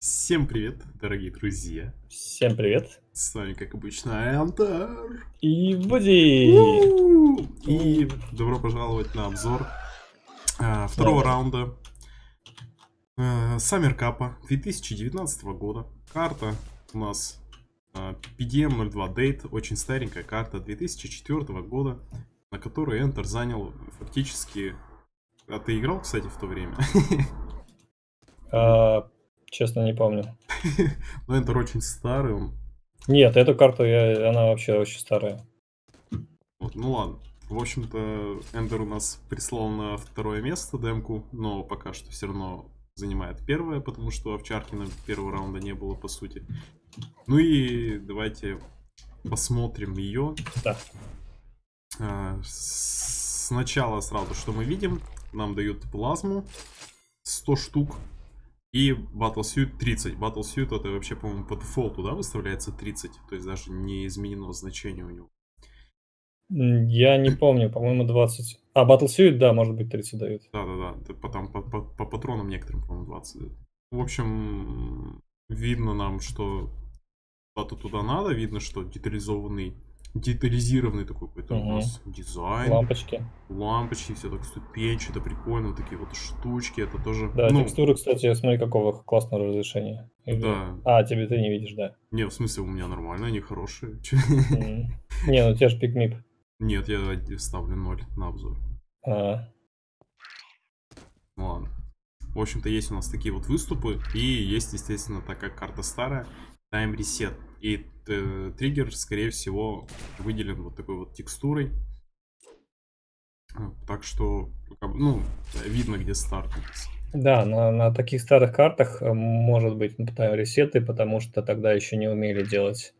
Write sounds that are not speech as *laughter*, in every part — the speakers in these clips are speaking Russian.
Всем привет, дорогие друзья. Всем привет. С вами, как обычно, Антар. И Буди. И добро пожаловать на обзор а, второго Да. раунда а, Саммер Капа 2019 года. Карта у нас а, PDM02 Date, очень старенькая карта 2004 года, на которой Enter занял фактически... А ты играл, кстати, в то время? *laughs* Честно, не помню. *laughs* Но Enter очень старый, он Нет, эту карту я, она вообще очень старая. Вот, ну ладно. В общем-то, Эндер у нас прислал на второе место демку, но пока что все равно занимает первое, потому что овчарки на первого раунда не было, по сути. Ну и давайте посмотрим ее. Да. А, Сначала сразу, что мы видим, нам дают плазму 100 штук и Battlesuit 30. Battlesuit это вообще, по-моему, по дефолту, да, выставляется 30, то есть даже не изменено значение у него. Я не помню, по-моему, 20. А, Battlesuit, да, может быть, 30 дают. Да-да-да, потом по, по- по патронам некоторым, по-моему, 20 дают. В общем, видно нам, что куда-то туда надо, видно, что детализованный, детализированный такой какой-то у Мгм. нас дизайн, Лампочки. лампочки, все так ступенчато, прикольно, вот такие вот штучки, это тоже, Да, ну, текстуры, кстати, смотри, какого классного разрешения. Или- да, А, тебе ты не видишь, да. не, в смысле у меня нормально, они хорошие. *laughs* Не, ну у тебя же пикмип. Нет, я ставлю 0 на обзор. А, Ну ладно. В общем-то, есть у нас такие вот выступы. И есть, естественно, так как карта старая, Time Reset. И э, триггер, скорее всего, выделен вот такой вот текстурой. А, Так что, ну, видно, где старт. Да, на, на таких старых картах э, может быть ресеты, потому что тогда еще не умели делать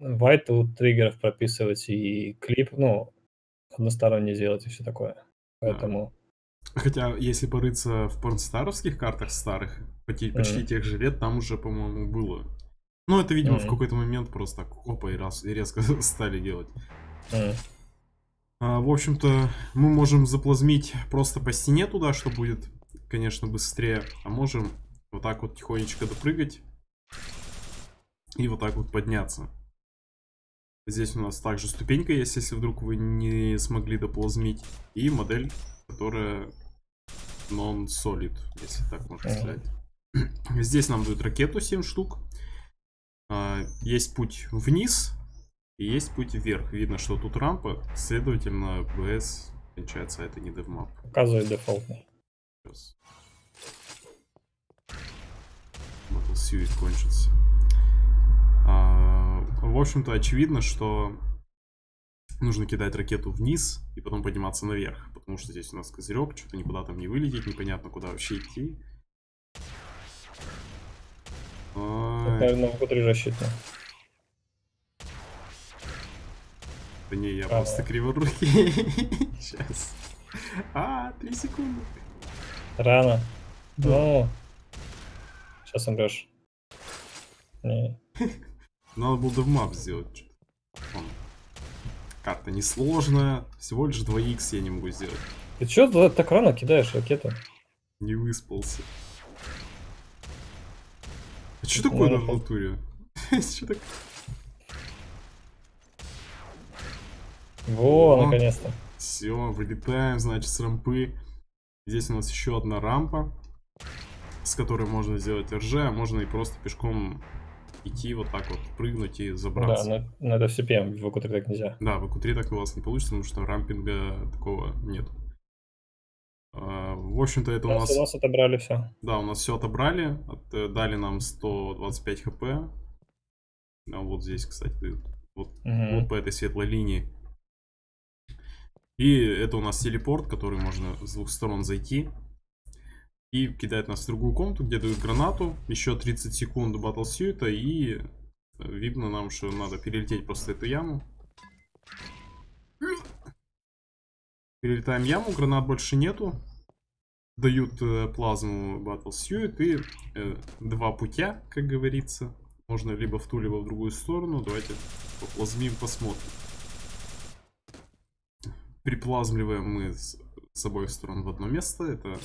white триггеров прописывать и клип, ну, односторонне делать и все такое. Поэтому Хотя, если порыться в порнстаровских картах старых, почти, почти Мгм. тех же лет, там уже, по-моему, было. Ну, это, видимо, в Мгм. какой-то момент просто так, опа, и раз, и резко *laughs* стали делать. м, А, в общем-то, мы можем заплазмить просто по стене туда, что будет, конечно, быстрее. А можем вот так вот тихонечко допрыгать. И вот так вот подняться. Здесь у нас также ступенька есть, если вдруг вы не смогли доплазмить. И модель, которая non-solid, если так можно сказать. *clears throat* Здесь нам дают ракету 7 штук. А, Есть путь вниз, и есть путь вверх. Видно, что тут рампа, следовательно, БС кончается, а это не девмап. показывает дефолтный. Сейчас. Battlesuit кончился. А, в общем-то, очевидно, что нужно кидать ракету вниз и потом подниматься наверх. Потому что здесь у нас козырек, что-то никуда там не вылететь, непонятно, куда вообще идти. Ай, Наверное, в три рассчитано. да не, я А. просто криворукий. *laughs* Сейчас. А, три секунды. Рано. Да. Ну, сейчас умрешь. Не. *laughs* Надо было девмап сделать. Карта несложная. Всего лишь 2х я не могу сделать. Ты чё так рано кидаешь ракету? Не выспался. А что Это такое на надо. натуре? *laughs* Во, наконец-то. Все, вылетаем, значит, с рампы. Здесь у нас еще одна рампа, с которой можно сделать РЖ, а можно и просто пешком идти вот так вот, прыгнуть и Да, забраться. но, но это в CPM, в ВК так нельзя. Да, в q так у вас не получится, потому что рампинга такого нет. А, В общем-то, это у нас... у нас отобрали все. Да, у нас все отобрали, от- э, дали нам 125 хп. А вот здесь, кстати. Вот, вот по этой светлой линии. И это у нас телепорт, который можно с двух сторон зайти. И кидает нас в другую комнату, где дают гранату. Еще 30 секунд до батлсьюта. И э, видно нам, что надо перелететь просто эту яму. Перелетаем яму, гранат больше нету. Дают э, плазму Battlesuit и э, два путя, как говорится. Можно либо в ту, либо в другую сторону. Давайте поплазмим, посмотрим. Приплазмливаем мы с, с обоих сторон в одно место. Это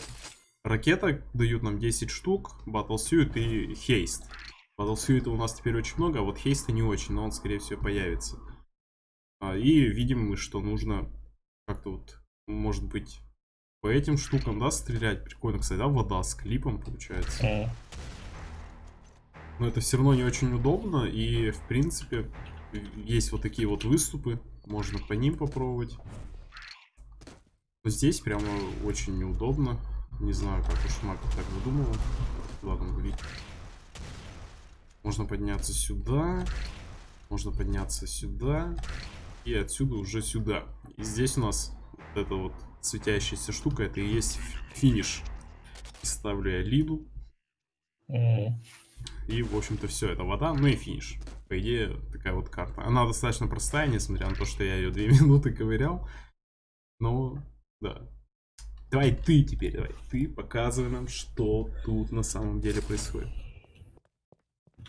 Ракета дают нам 10 штук, Battlesuit и Haste. Battlesuit у нас теперь очень много, а вот Haste не очень, но он, скорее всего, появится. А, и видим мы, что нужно как-то вот, может быть, по этим штукам, да, стрелять. Прикольно, кстати, да, вода с клипом получается. Mm. Но это все равно не очень удобно, и, в принципе, есть вот такие вот выступы, можно по ним попробовать. Но здесь прямо очень неудобно. Не знаю, как уж Мак так выдумывал. Ладно, говорить. Можно подняться сюда. Можно подняться сюда. И отсюда уже сюда. И здесь у нас вот эта вот светящаяся штука, это и есть финиш. ставлю я лиду. Mm. И, в общем-то, все, это вода, ну и финиш. По идее, такая вот карта. Она достаточно простая, несмотря на то, что я ее две *laughs* минуты ковырял. Но, да. Давай ты теперь, давай ты показывай нам, что тут на самом деле происходит.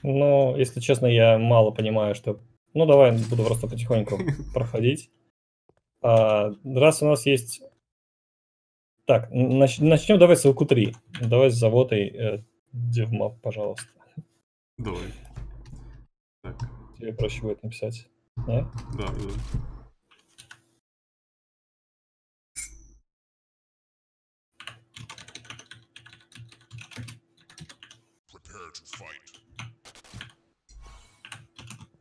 Ну, если честно, я мало понимаю, что... Ну, давай буду просто потихоньку *laughs* проходить. А, раз у нас есть... Так, нач... начнем давай с ЛК3. Давай с заводой э, DevMap, пожалуйста. Давай. Так. Тебе проще будет написать. Да? Да, да.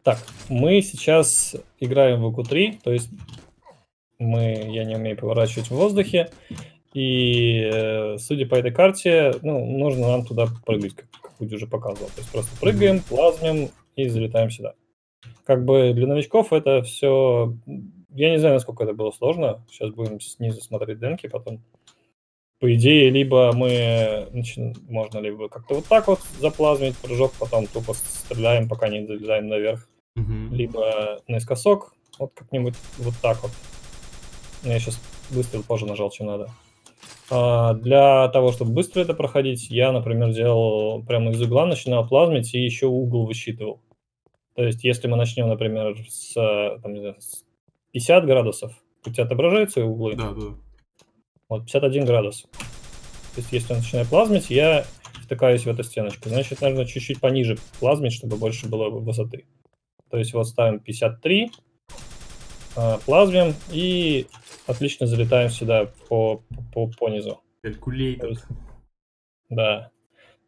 Так, мы сейчас играем в УК-3, то есть мы, я не умею поворачивать в воздухе, и э, судя по этой карте, ну, нужно нам туда прыгать, как, как Вуди уже показывал. То есть просто прыгаем, плазмим и залетаем сюда. Как бы для новичков это все... Я не знаю, насколько это было сложно. Сейчас будем снизу смотреть демки потом. По идее, либо мы начи... можно либо как-то вот так вот заплазмить прыжок, потом тупо стреляем, пока не залезаем наверх угу. либо наискосок, вот как-нибудь вот так вот. Я сейчас быстро позже нажал, чем надо. А для того, чтобы быстро это проходить, я, например, делал прямо из угла, начинал плазмить и еще угол высчитывал. То есть, если мы начнем, например, с, там, не знаю, с 50 градусов, у тебя отображаются углы? Да, да. Вот, 51 градус. То есть, если я начинаю плазмить, я втыкаюсь в эту стеночку. Значит, нужно чуть-чуть пониже плазмить, чтобы больше было высоты. То есть вот ставим 53, а, плазмим и отлично залетаем сюда по, по, по низу. Калькулятор. Да.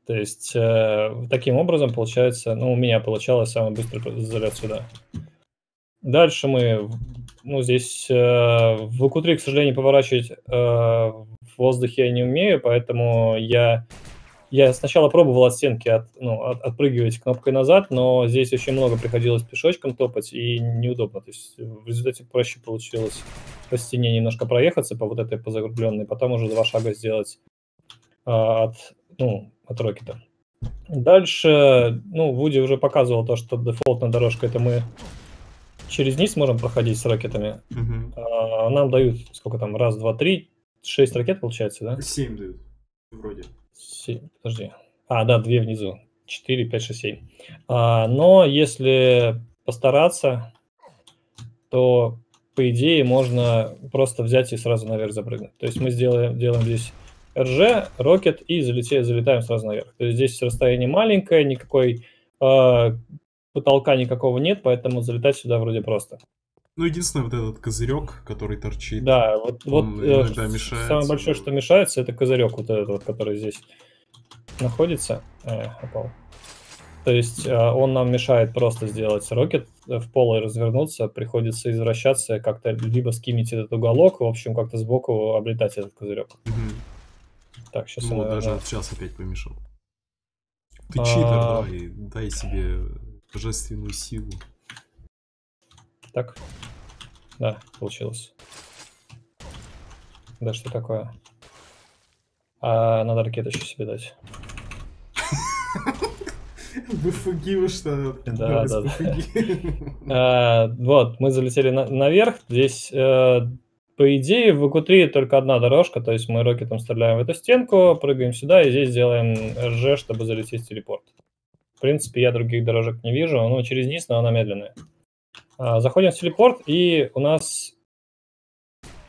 То есть э, таким образом получается, ну, у меня получалось самый быстрый залет сюда. Дальше мы, ну, здесь э, в УК-3, к сожалению, поворачивать э, в воздухе я не умею, поэтому я я сначала пробовал от стенки от, ну, от, отпрыгивать кнопкой назад, но здесь очень много приходилось пешочком топать и неудобно. То есть в результате проще получилось по стене немножко проехаться по вот этой позагрубленной, потом уже два шага сделать а, от, ну, от рокета. Дальше, ну, Вуди уже показывал то, что дефолтная дорожка это мы через низ можем проходить с ракетами. Угу. А, нам дают сколько там, раз, два, три, шесть ракет получается, да? Семь дают, вроде. 7, подожди. А, да, две внизу. 4, 5, 6, 7. А, но если постараться, то по идее можно просто взять и сразу наверх запрыгнуть. То есть мы сделаем, делаем здесь РЖ, рокет и залетаем, залетаем сразу наверх. То есть здесь расстояние маленькое, никакой э, потолка никакого нет, поэтому залетать сюда вроде просто. Ну, единственное, вот этот козырек, который торчит. Да, вот, вот э, самое большое, что мешается, это козырек вот этот вот, который здесь находится. Э, опал. То есть э, он нам мешает просто сделать рокет в пол и развернуться, приходится извращаться, как-то либо скимить этот уголок, в общем, как-то сбоку облетать этот козырек. Угу. Так, сейчас ну, наверное... даже вот сейчас опять помешал. Ты а... читер, давай, дай себе божественную силу. Так. Да, получилось. Да, что такое? А надо ракету еще себе дать. *laughs* Вы что? Да, да, да. *laughs* А, вот, мы залетели наверх. Здесь, э, по идее, в ЭКУ-3 только одна дорожка, то есть мы рокетом стреляем в эту стенку, прыгаем сюда и здесь делаем РЖ, чтобы залететь в телепорт. В принципе, я других дорожек не вижу, но через низ, но она медленная. А, заходим в телепорт, и у нас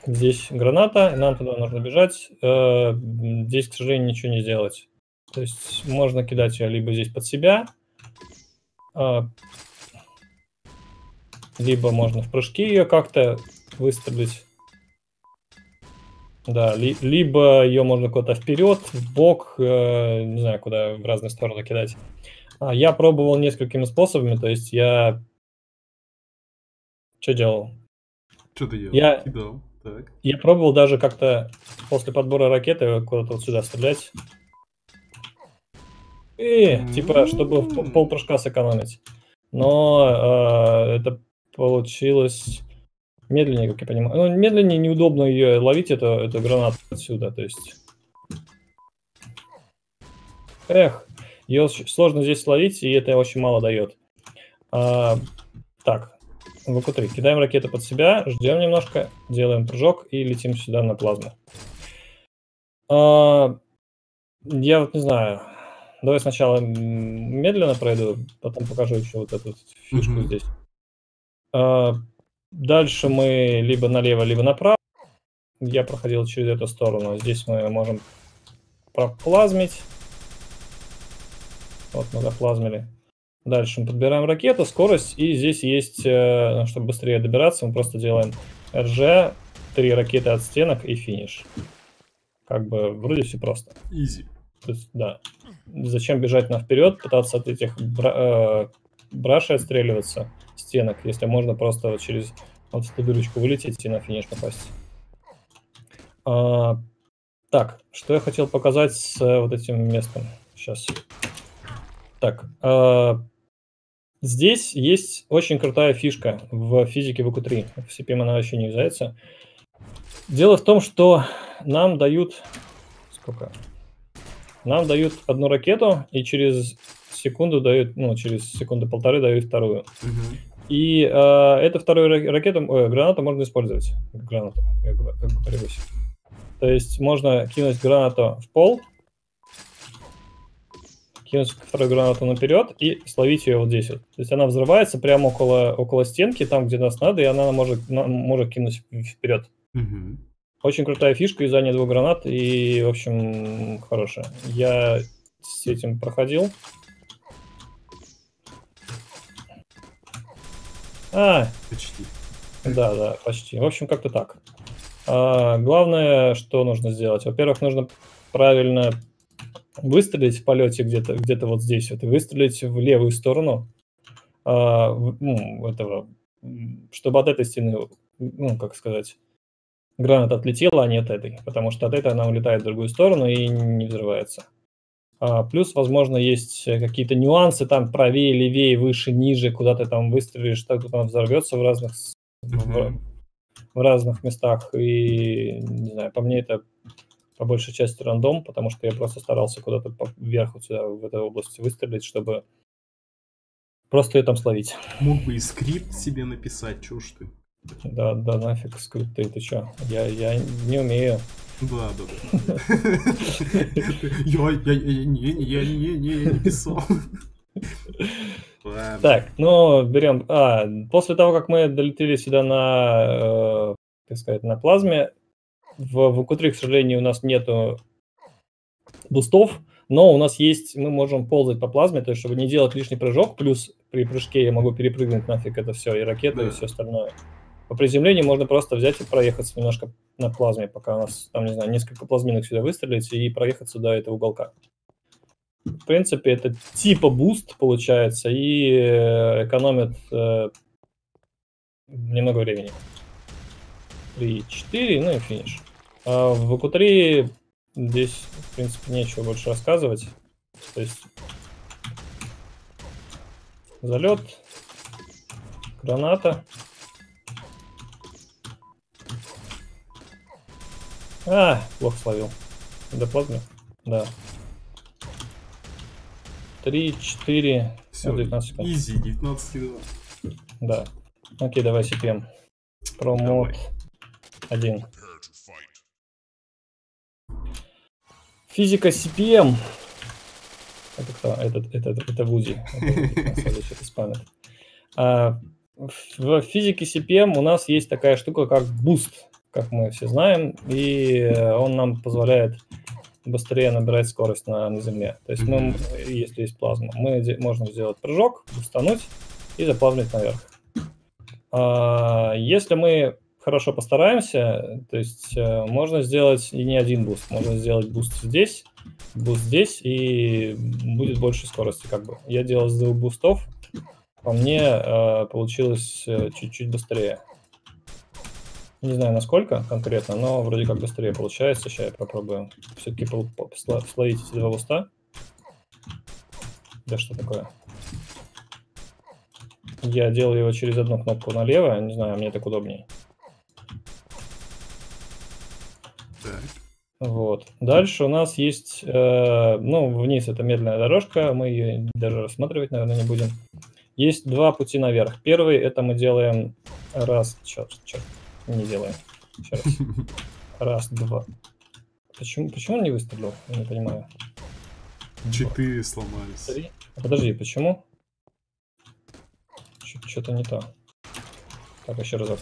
Здесь граната, нам туда нужно бежать. Э, здесь, к сожалению, ничего не сделать. То есть можно кидать ее либо здесь под себя, а, либо можно в прыжке ее как-то выстрелить. Да, ли, либо ее можно куда-то вперед, в бок, э, не знаю, куда в разные стороны кидать. А, я пробовал несколькими способами, то есть я... Что делал? Что ты делал? Я... Кидал. Так. Я пробовал даже как-то после подбора ракеты куда-то вот сюда стрелять. И, типа, чтобы в пол прыжка сэкономить. Но э, это получилось медленнее, как я понимаю. Ну, медленнее, неудобно ее ловить, это, это гранату отсюда, то есть... Эх, ее сложно здесь ловить, и это очень мало дает. А, так, в АК-3. Кидаем ракету под себя, ждем немножко, делаем прыжок и летим сюда на плазму. А, я вот не знаю. Давай сначала медленно пройду, потом покажу еще вот эту фишку mm-hmm. здесь. А, дальше мы либо налево, либо направо. Я проходил через эту сторону. Здесь мы можем проплазмить. Вот мы заплазмили. Дальше мы подбираем ракету, скорость, и здесь есть, э, чтобы быстрее добираться, мы просто делаем РЖ, три ракеты от стенок и финиш. Как бы вроде все просто. То есть, да. Зачем бежать на вперед, пытаться от этих бра э, брашей отстреливаться, стенок, если можно просто через вот эту дырочку вылететь и на финиш попасть. А, так, что я хотел показать с э, вот этим местом. Сейчас. Так, а, Здесь есть очень крутая фишка в физике VQ3. В CPM она вообще не является. Дело в том, что нам дают... Сколько? Нам дают одну ракету, и через секунду дают, ну, через секунду-полторы дают вторую. Угу. И э, эту вторую ракету, ой, гранату можно использовать. Гранату, я говорю, То есть можно кинуть гранату в пол, кинуть вторую гранату наперед и словить ее вот здесь вот. То есть она взрывается прямо около, около стенки, там, где нас надо, и она может, может кинуть вперед. Угу. Очень крутая фишка, юзание двух гранат, и, в общем, хорошая. Я с этим проходил. А, почти. Да, да, почти. В общем, как-то так. А, главное, что нужно сделать. Во-первых, нужно правильно выстрелить в полете где-то где вот здесь вот и выстрелить в левую сторону ну, этого, чтобы от этой стены, ну, как сказать, граната отлетела, а не от этой, потому что от этой она улетает в другую сторону и не взрывается. А, плюс, возможно, есть какие-то нюансы, там правее, левее, выше, ниже, куда ты там выстрелишь, так тут она взорвется в разных, mm-hmm. в, в разных местах. И, не знаю, по мне это по большей части рандом, потому что я просто старался куда-то вверх вот сюда, в этой области выстрелить, чтобы просто ее там словить. Мог бы и скрипт себе написать, чушь ты. Да, да, нафиг скрипты, ты чё? Я, я не умею. Да, да, да. Я, я, я, не, я, не, не, не писал. Так, ну, берем... А, после того, как мы долетели сюда на, э, как сказать, на плазме, в VQ3, к сожалению, у нас нету бустов, но у нас есть, мы можем ползать по плазме, то есть чтобы не делать лишний прыжок, плюс при прыжке я могу перепрыгнуть нафиг это все, и ракеты, да. и все остальное. По приземлению можно просто взять и проехаться немножко на плазме, пока у нас, там, не знаю, несколько плазминок сюда выстрелить и проехаться до этого уголка. В принципе, это типа буст получается и э, экономит э, немного времени. 3, 4, ну и финиш. А в VQ3 здесь, в принципе, нечего больше рассказывать. То есть залет, граната. А, плохо словил. До плазмы? Да. 3, 4, Все, 19 секунд. Easy, 19 Да. Окей, давай CPM. Promode 1. Физика CPM. Это кто? Это, это, это Вуди. *laughs* А, в физике CPM у нас есть такая штука, как буст, как мы все знаем, и он нам позволяет быстрее набирать скорость на, на Земле. То есть мы, если есть плазма, мы можем сделать прыжок, бустануть и заплазмить наверх. А если мы хорошо постараемся, то есть э, можно сделать и не один буст, можно сделать буст здесь, буст здесь, и будет больше скорости как бы. Я делал с двух бустов, по мне э, получилось э, чуть-чуть быстрее. Не знаю, насколько конкретно, но вроде как быстрее получается. Сейчас я попробую все-таки словить эти два буста. Да что такое? Я делаю его через одну кнопку налево, не знаю, мне так удобнее. Так. Вот. Дальше у нас есть, э, ну, вниз это медленная дорожка, мы ее даже рассматривать, наверное, не будем. Есть два пути наверх. Первый, это мы делаем раз, черт, черт, не делаем. Еще раз. *laughs* Раз, два. Почему, почему он не выстрелил? Я не понимаю. Читы сломались. Три. А подожди, почему? Что-то не то. Так, еще разок.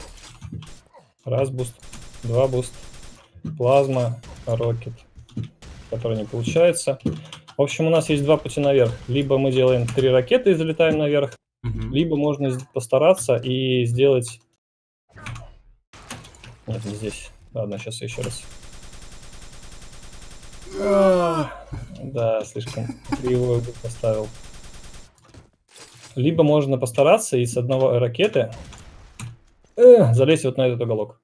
Раз буст, два буст, плазма, rocket, который не получается. В общем, у нас есть два пути наверх. Либо мы делаем три ракеты и залетаем наверх, угу. либо можно постараться и сделать... Нет, не здесь. Ладно, сейчас еще раз. Да, слишком кривую поставил. Либо можно постараться и с одного ракеты э, залезть вот на этот уголок.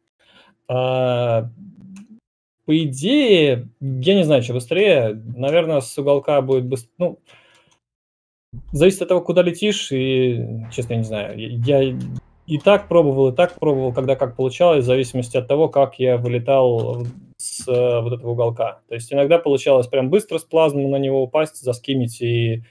А, по идее, я не знаю, что быстрее. Наверное, с уголка будет быстрее. Ну, зависит от того, куда летишь. И, честно, я не знаю. Я и так пробовал, и так пробовал, когда как получалось, в зависимости от того, как я вылетал с э, вот этого уголка. То есть иногда получалось прям быстро с плазмы на него упасть, заскимить и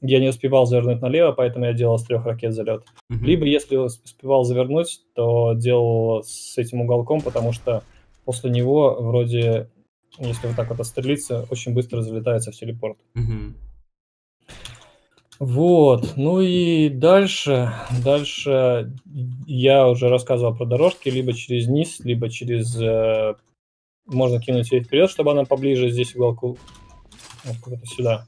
я не успевал завернуть налево, поэтому я делал с трех ракет залет. Mm-hmm. Либо если успевал завернуть, то делал с этим уголком, потому что после него вроде, если вот так вот отстрелиться, очень быстро залетается в телепорт. Вот, ну и дальше, дальше я уже рассказывал про дорожки, либо через низ, либо через... Э, можно кинуть ее вперед, чтобы она поближе здесь уголку, вот сюда.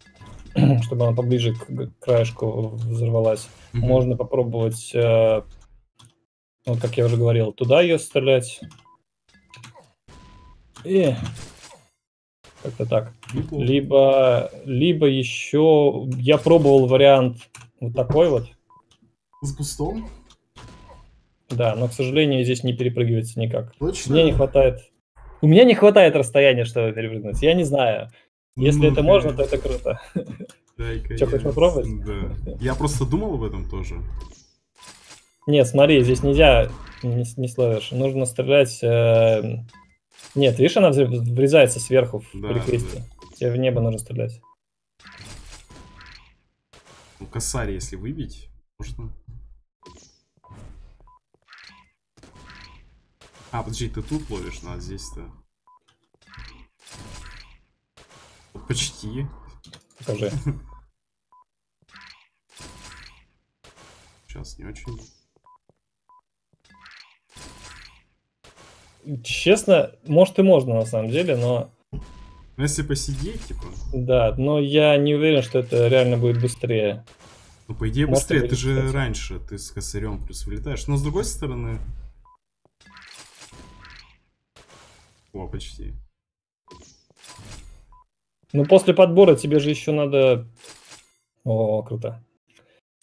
*clears throat* чтобы она поближе к краешку взорвалась. Mm-hmm. Можно попробовать, э, вот как я уже говорил, туда ее стрелять. И как-то так. Либо, либо еще я пробовал вариант вот такой вот. С бустом? Да, но, к сожалению, здесь не перепрыгивается никак. Точно? Мне не хватает... У меня не хватает расстояния, чтобы перепрыгнуть. Я не знаю. Если ну, это можно, то это круто. Что, хочешь попробовать? Да. Я просто думал об этом тоже. Нет, смотри, здесь нельзя, не, не словишь. Нужно стрелять... Э... Нет, видишь, она врезается сверху в да, перекрестие. Да. Тебе в небо нужно стрелять. Ну, косарь, если выбить, можно... А, подожди, ты тут ловишь, надо здесь-то. Почти. Покажи. *laughs* Сейчас не очень. Честно, может и можно на самом деле, но... Ну если посидеть, типа... Да, но я не уверен, что это реально будет быстрее. Ну, по идее, может, быстрее. Ты же быстрее. раньше, ты с косарем плюс вылетаешь. Но с другой стороны... О, почти. Ну, после подбора тебе же еще надо... О, круто.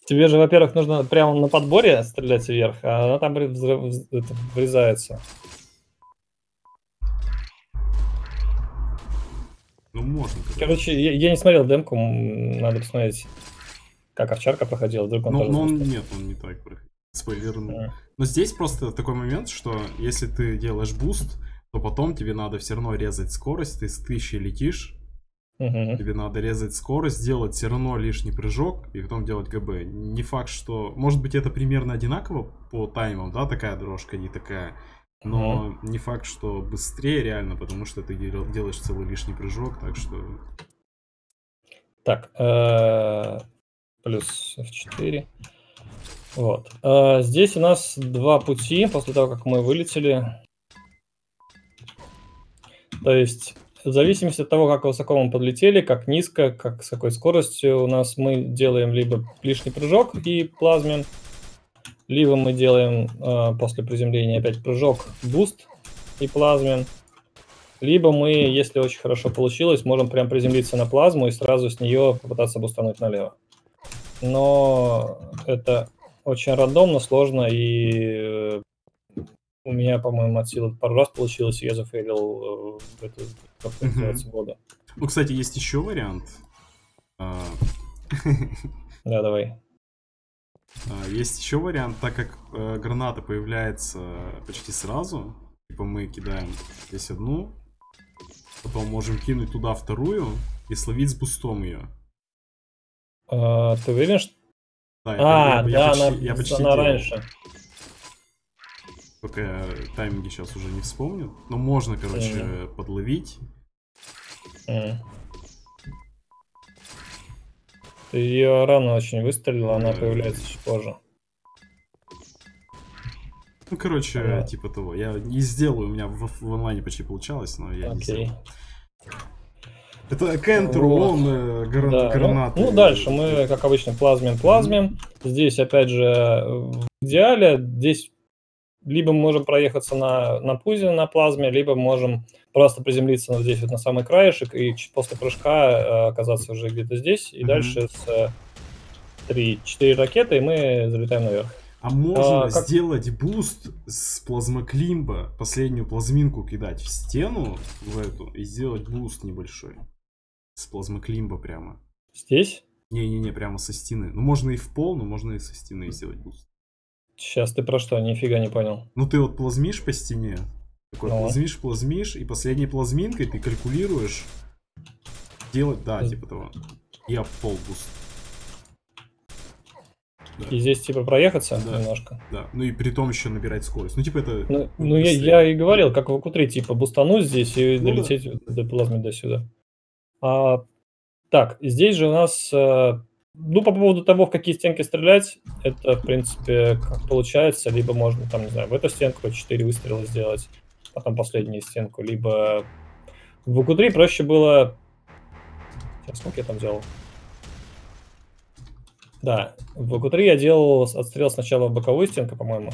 Тебе же, во-первых, нужно прямо на подборе стрелять вверх, а она там врезается. Ну, можно. Короче, я, я не смотрел демку, надо посмотреть, как овчарка проходила. Вдруг он ну, ну он, нет, он не так проходил. Спойлернул. А. Но здесь просто такой момент, что если ты делаешь буст, то потом тебе надо все равно резать скорость, ты с тысячи летишь, Угу. Тебе надо резать скорость, сделать все равно лишний прыжок и потом делать ГБ. Не факт, что... Может быть, это примерно одинаково по таймам, да, такая дорожка, не такая. Но угу. не факт, что быстрее реально, потому что ты делаешь целый лишний прыжок, так что... Так, э, плюс F4. Вот. Э, здесь у нас два пути после того, как мы вылетели. То есть в зависимости от того, как высоко мы подлетели, как низко, как с какой скоростью у нас мы делаем либо лишний прыжок и плазмин, либо мы делаем э, после приземления опять прыжок, буст и плазмин, либо мы, если очень хорошо получилось, можем прям приземлиться на плазму и сразу с нее попытаться бустануть налево. Но это очень рандомно, сложно, и э, у меня, по-моему, от силы пару раз получилось, и я зафейлил э, как это называется, года. Ну, кстати, есть еще вариант. А, да, давай. А, есть еще вариант, так как э, граната появляется почти сразу, типа мы кидаем здесь одну, потом можем кинуть туда вторую и словить с бустом ее. А, ты уверен, что да, а, я, да, я почти, она, я почти она делал. раньше. Только я тайминги сейчас уже не вспомню. Но можно, короче, mm. подловить. Mm. Ты ее рано очень выстрелила, она появляется чуть позже. Ну, короче, а. типа того. Я не сделаю, у меня в, в онлайне почти получалось, но я okay. не сделал. Это Кентр, вот. он э, гран да. гранаты. Ну, ну, дальше мы, как обычно, плазмин, плазмин. Mm-hmm. Здесь, опять же, в идеале, здесь либо мы можем проехаться на, на пузе на плазме, либо можем просто приземлиться вот здесь вот на самый краешек и после прыжка э, оказаться уже где-то здесь. И mm-hmm. дальше с э, 3-4 ракеты мы залетаем наверх. А можно а, как... сделать буст с плазмоклимба, последнюю плазминку кидать в стену в эту и сделать буст небольшой. С плазмоклимба прямо. Здесь? Не-не-не, прямо со стены. Ну, можно и в пол, но можно и со стены сделать буст. Сейчас ты про что? Нифига не понял. Ну, ты вот плазмишь по стене. Такой ну. плазмишь, плазмишь, и последней плазминкой ты калькулируешь делать, да, типа того. И об пол буст. Да. И здесь типа проехаться да. немножко. Да, ну и при том еще набирать скорость. Ну типа это... Ну, ну я, я и говорил, как в q типа бустануть здесь и ну, долететь да. до плазмы до сюда. А, так, здесь же у нас, э, ну, по поводу того, в какие стенки стрелять, это, в принципе, как получается, либо можно, там, не знаю, в эту стенку 4 выстрела сделать, потом последнюю стенку, либо в q проще было... Сейчас, сколько я там делал? Да, в q я делал отстрел сначала в боковую стенку, по-моему.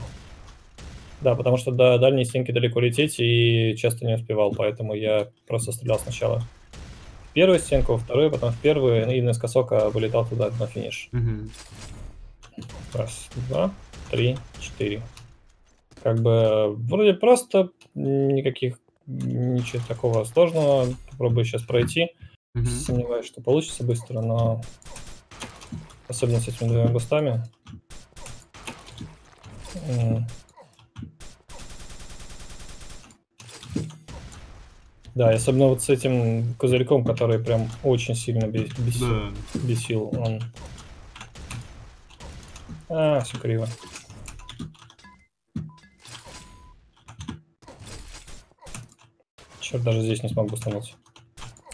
Да, потому что до дальней стенки далеко лететь и часто не успевал, поэтому я просто стрелял сначала первую стенку, во вторую, потом в первую, и наискосока вылетал туда на финиш. Угу. Раз, два, три, четыре. Как бы вроде просто, никаких, ничего такого сложного. Попробую сейчас пройти. Угу. Сомневаюсь, что получится быстро, но особенно с этими двумя бустами. Да, особенно вот с этим козырьком, который прям очень сильно бесил. Да. бесил. Он... А, все криво. Черт, даже здесь не смог бустануть.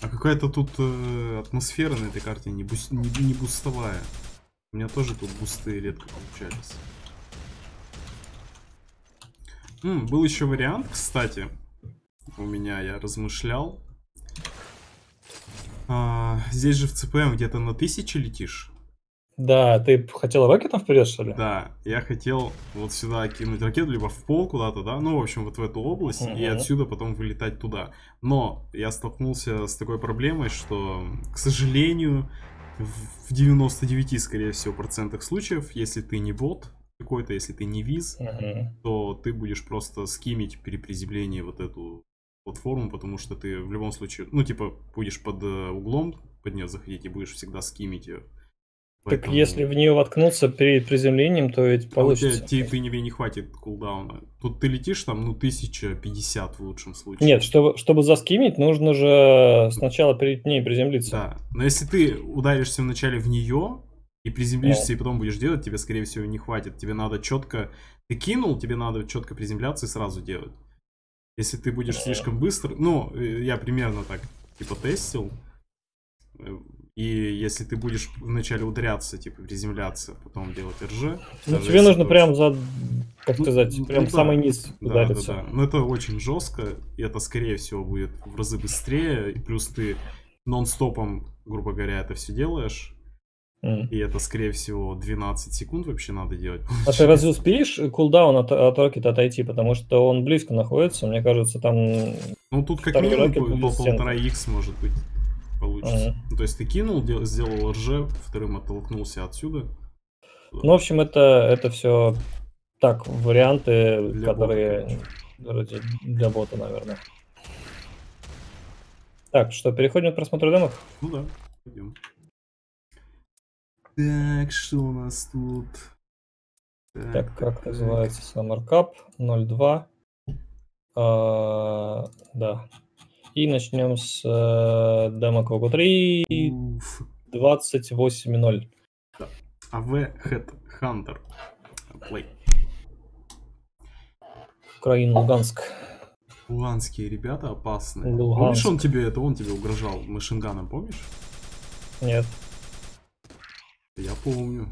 А какая-то тут э, атмосфера на этой карте не, бус... не, не бустовая. У меня тоже тут бусты редко получались. М, был еще вариант, кстати у меня, я размышлял. А, здесь же в ЦПМ где-то на тысячи летишь. Да, ты хотел ракетом вперед, что ли? Да, я хотел вот сюда кинуть ракету, либо в пол куда-то, да, ну, в общем, вот в эту область, угу. и отсюда потом вылетать туда. Но я столкнулся с такой проблемой, что, к сожалению, в 99, скорее всего, процентах случаев, если ты не бот какой-то, если ты не виз, угу. то ты будешь просто скимить при приземлении вот эту платформу, потому что ты в любом случае, ну, типа, будешь под э, углом под нее заходить и будешь всегда скимить ее. Поэтому... Так если в нее воткнуться перед приземлением, то ведь получится. А тебе, тебе не, не хватит кулдауна. Тут ты летишь там, ну, 1050 в лучшем случае. Нет, чтобы, чтобы заскимить, нужно же сначала перед ней приземлиться. Да, но если ты ударишься вначале в нее и приземлишься, да. и потом будешь делать, тебе, скорее всего, не хватит. Тебе надо четко... Ты кинул, тебе надо четко приземляться и сразу делать. Если ты будешь слишком быстро... Ну, э, я примерно так, типа, тестил. Э, И если ты будешь вначале ударяться, типа приземляться, потом делать РЖ. Ну, тебе нужно прям за, как ну, сказать, ну, прям ну, самый да, низ удариться. Да, да, да. Но это очень жестко, и это, скорее всего, будет в разы быстрее. И плюс ты нон-стопом, грубо говоря, это все делаешь. Mm. И это, скорее всего, 12 секунд вообще надо делать. *laughs* А ты разве успеешь кулдаун от, от рокета отойти? Потому что он близко находится, мне кажется, там... Ну, тут как минимум пол, полтора х может быть получится. Mm. Ну, то есть ты кинул, дел, сделал РЖ, вторым оттолкнулся отсюда. Ну, в общем, это, это все так, варианты, для которые бота, для бота, наверное. Так, что, переходим к просмотру демок? Ну да, пойдем. Так, что у нас тут? Так, так как так. называется? Summer Cup 02. А, да. И начнем с э, демо Квоку 3 28.0. Да. АВ Head Hunter. Play. Украина, Луганск. Луганские ребята опасные. Луганск. Помнишь, он тебе это, он тебе угрожал машинганом, помнишь? Нет. Я помню.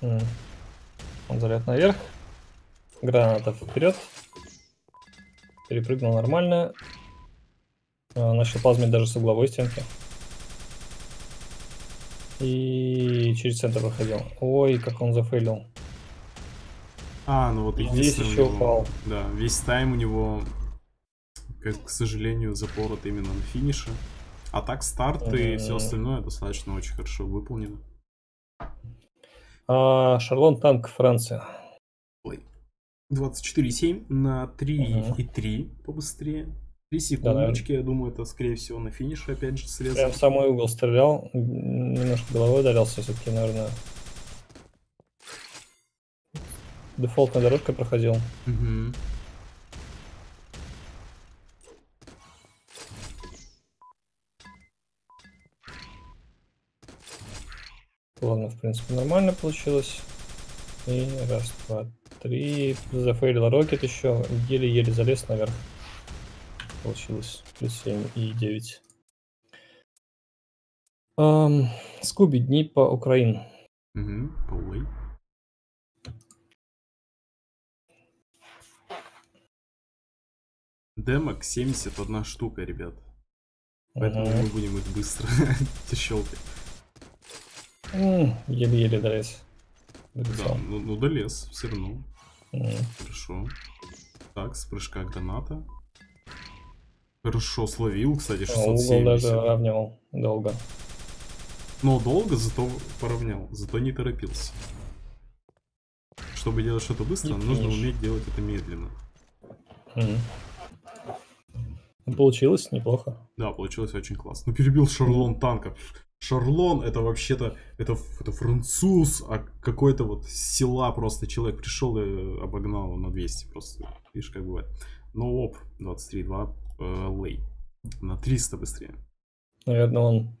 Он заряд наверх. Граната вперед. Перепрыгнул нормально. А, начал плазмить даже с угловой стенки. И через центр проходил. Ой, как он зафейлил. А, ну вот здесь еще него, упал. Да, весь тайм у него, к, к сожалению, запорот именно на финише. А так старт mm -hmm. и все остальное достаточно очень хорошо выполнено. А, Шарлон Танк, Франция. 24,7 на 3,3 угу. побыстрее. 3 секундочки, да, я думаю, это, скорее всего, на финише, опять же, средство. Прям в самый угол стрелял, немножко головой ударился, все-таки, наверное. Дефолтная дорожка проходил. Угу. Ладно, в принципе, нормально получилось. И раз, два, три. Зафейлил рокет еще. Еле-еле залез наверх. Получилось. Плюс 7 и 9. Um, Скуби, дни по Украин. Угу, Полы. Демок 71 штука, ребят. Поэтому угу. мы будем их быстро *laughs* щелкать. Еле-еле долез. Да, ну, ну долез, все равно. Mm. Хорошо. Так, с прыжка граната. Хорошо, словил, кстати, 670. А, угол даже равнял долго. Но долго, зато поравнял, зато не торопился. Чтобы делать что-то быстро, нужно уметь делать это медленно. Mm. Получилось неплохо. Да, получилось очень классно. Ну, перебил Шарлон танка. Шарлон это вообще-то это, это француз, а какой-то вот села просто человек пришел и обогнал его на 200 просто. Видишь, как бывает. Но оп, 23.2 э, лей. На 300 быстрее. Наверное, он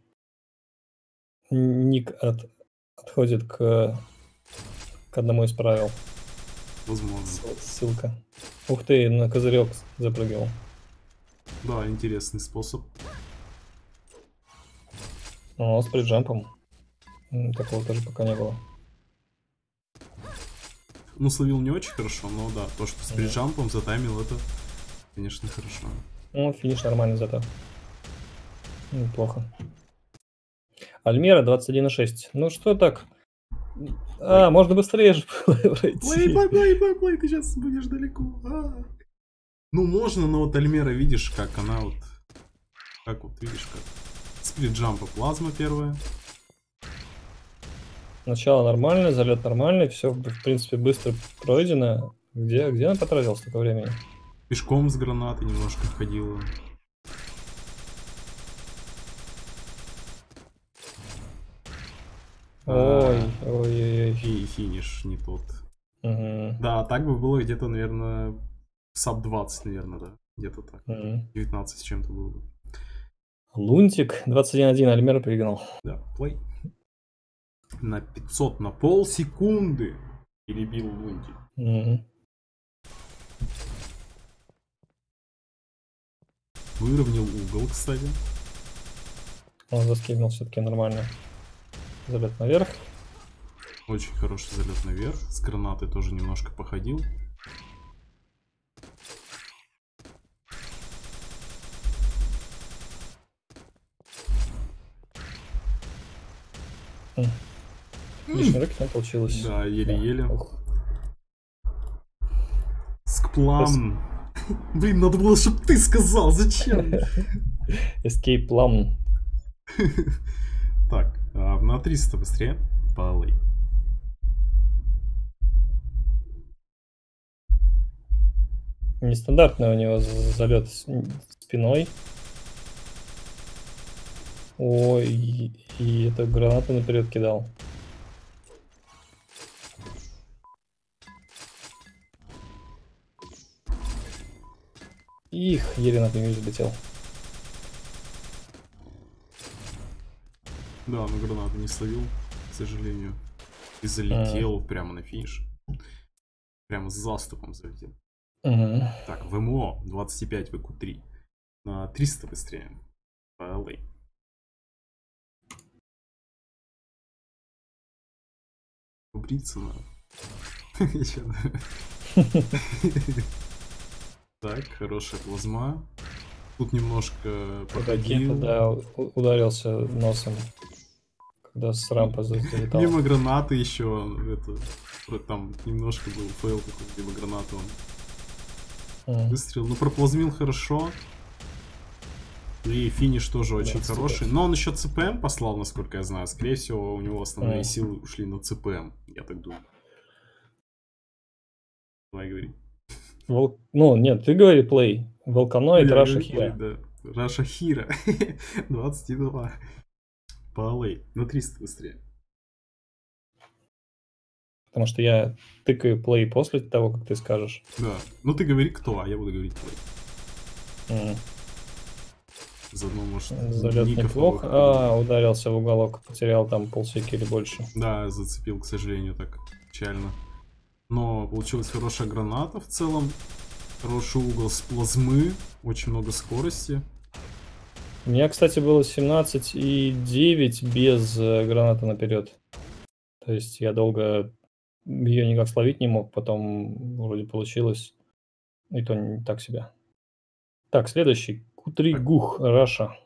ник от, отходит к, к одному из правил. Возможно. Ссылка. Ух ты, на козырек запрыгивал. Да, интересный способ. Ну, с приджампом. Такого тоже пока не было. Ну, словил не очень хорошо, но да, то, что с приджампом затаймил, это, конечно, хорошо. Ну, финиш нормальный зато. Неплохо. Альмера 21,6. Ну что так? А, можно быстрее же *laughs* пройти. Плей, плей, плей, плей, плей, ты сейчас будешь далеко. А. Ну, можно, но вот Альмера, видишь, как она вот... Как вот, видишь, как... Сплитджампа плазма первая. Начало нормальное, залет нормальный, все в принципе быстро пройдено. Где, где она потратила столько времени? Пешком с гранаты немножко ходила. Ой, ой, ой, ой. финиш не тот. Угу. Да, так бы было где-то, наверное, саб 20, наверное, да. Где-то так. Угу. 19 с чем-то было бы. Лунтик 21.1 Альмер пригнал. Да, плей. На 500 на полсекунды перебил Лунтик. Угу. Выровнял угол, кстати. Он заскибнул все-таки нормально. Залет наверх. Очень хороший залет наверх. С гранатой тоже немножко походил. Лишний рык не получилось. Да, еле-еле. Скплам. *laughs* Блин, надо было, чтобы ты сказал. Зачем? *laughs* Escape Plum. *laughs* Так, а, на 300 быстрее. Полы. Нестандартный у него залет спиной. Ой, и это гранату наперед кидал. Их, еле на нее взлетел. Да, но гранату не словил, к сожалению. И залетел а. прямо на финиш. Прямо с заступом залетел. Угу. Так, ВМО 25 ВК3. На 300 быстрее. По LA. Убриться надо. Так, хорошая плазма. Тут немножко походил. Да, ударился носом, когда с рампа залетал. Мимо гранаты еще, это, там немножко был фейл какой-то, либо гранату он выстрел. Ну, проплазмил хорошо. И финиш тоже очень да, хороший. Но он еще ЦПМ послал, насколько я знаю. Скорее всего, у него основные mm. силы ушли на ЦПМ, я так думаю. Давай говори. Вол... Ну, нет, ты говори плей. Волканоид, Раша Хира. Да. Раша Хира. *laughs* 22. Палей. На 300 быстрее. Потому что я тыкаю плей после того, как ты скажешь. Да. Ну ты говори кто, а я буду говорить плей. Mm. Заодно, может, Залет неплохо. А, ударился в уголок, потерял там полсеки или больше. Да, зацепил, к сожалению, так печально. Но получилась хорошая граната в целом. Хороший угол с плазмы. Очень много скорости. У меня, кстати, было 17 и 9 без э, гранаты наперед. То есть я долго ее никак словить не мог, потом вроде получилось. И то не так себя. Так, следующий. Q3 Гух, Раша.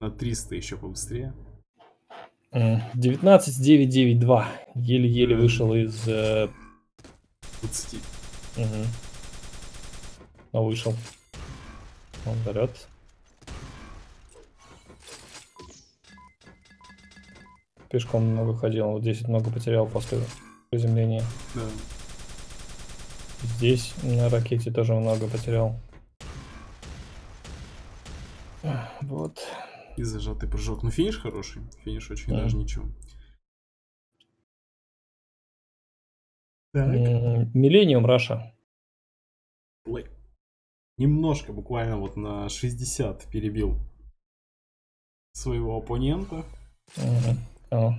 На 300 еще побыстрее. 19-9-9-2. Еле-еле вышел из... 20. Угу. Но вышел. Он берет. Пешком много ходил, вот 10 много потерял после приземления. Да. Здесь на ракете тоже много потерял. Вот. И зажатый прыжок. Ну, финиш хороший. Финиш очень да. даже ничего. Так. Миллениум Раша. Немножко, буквально вот на 60 перебил своего оппонента. Угу. О.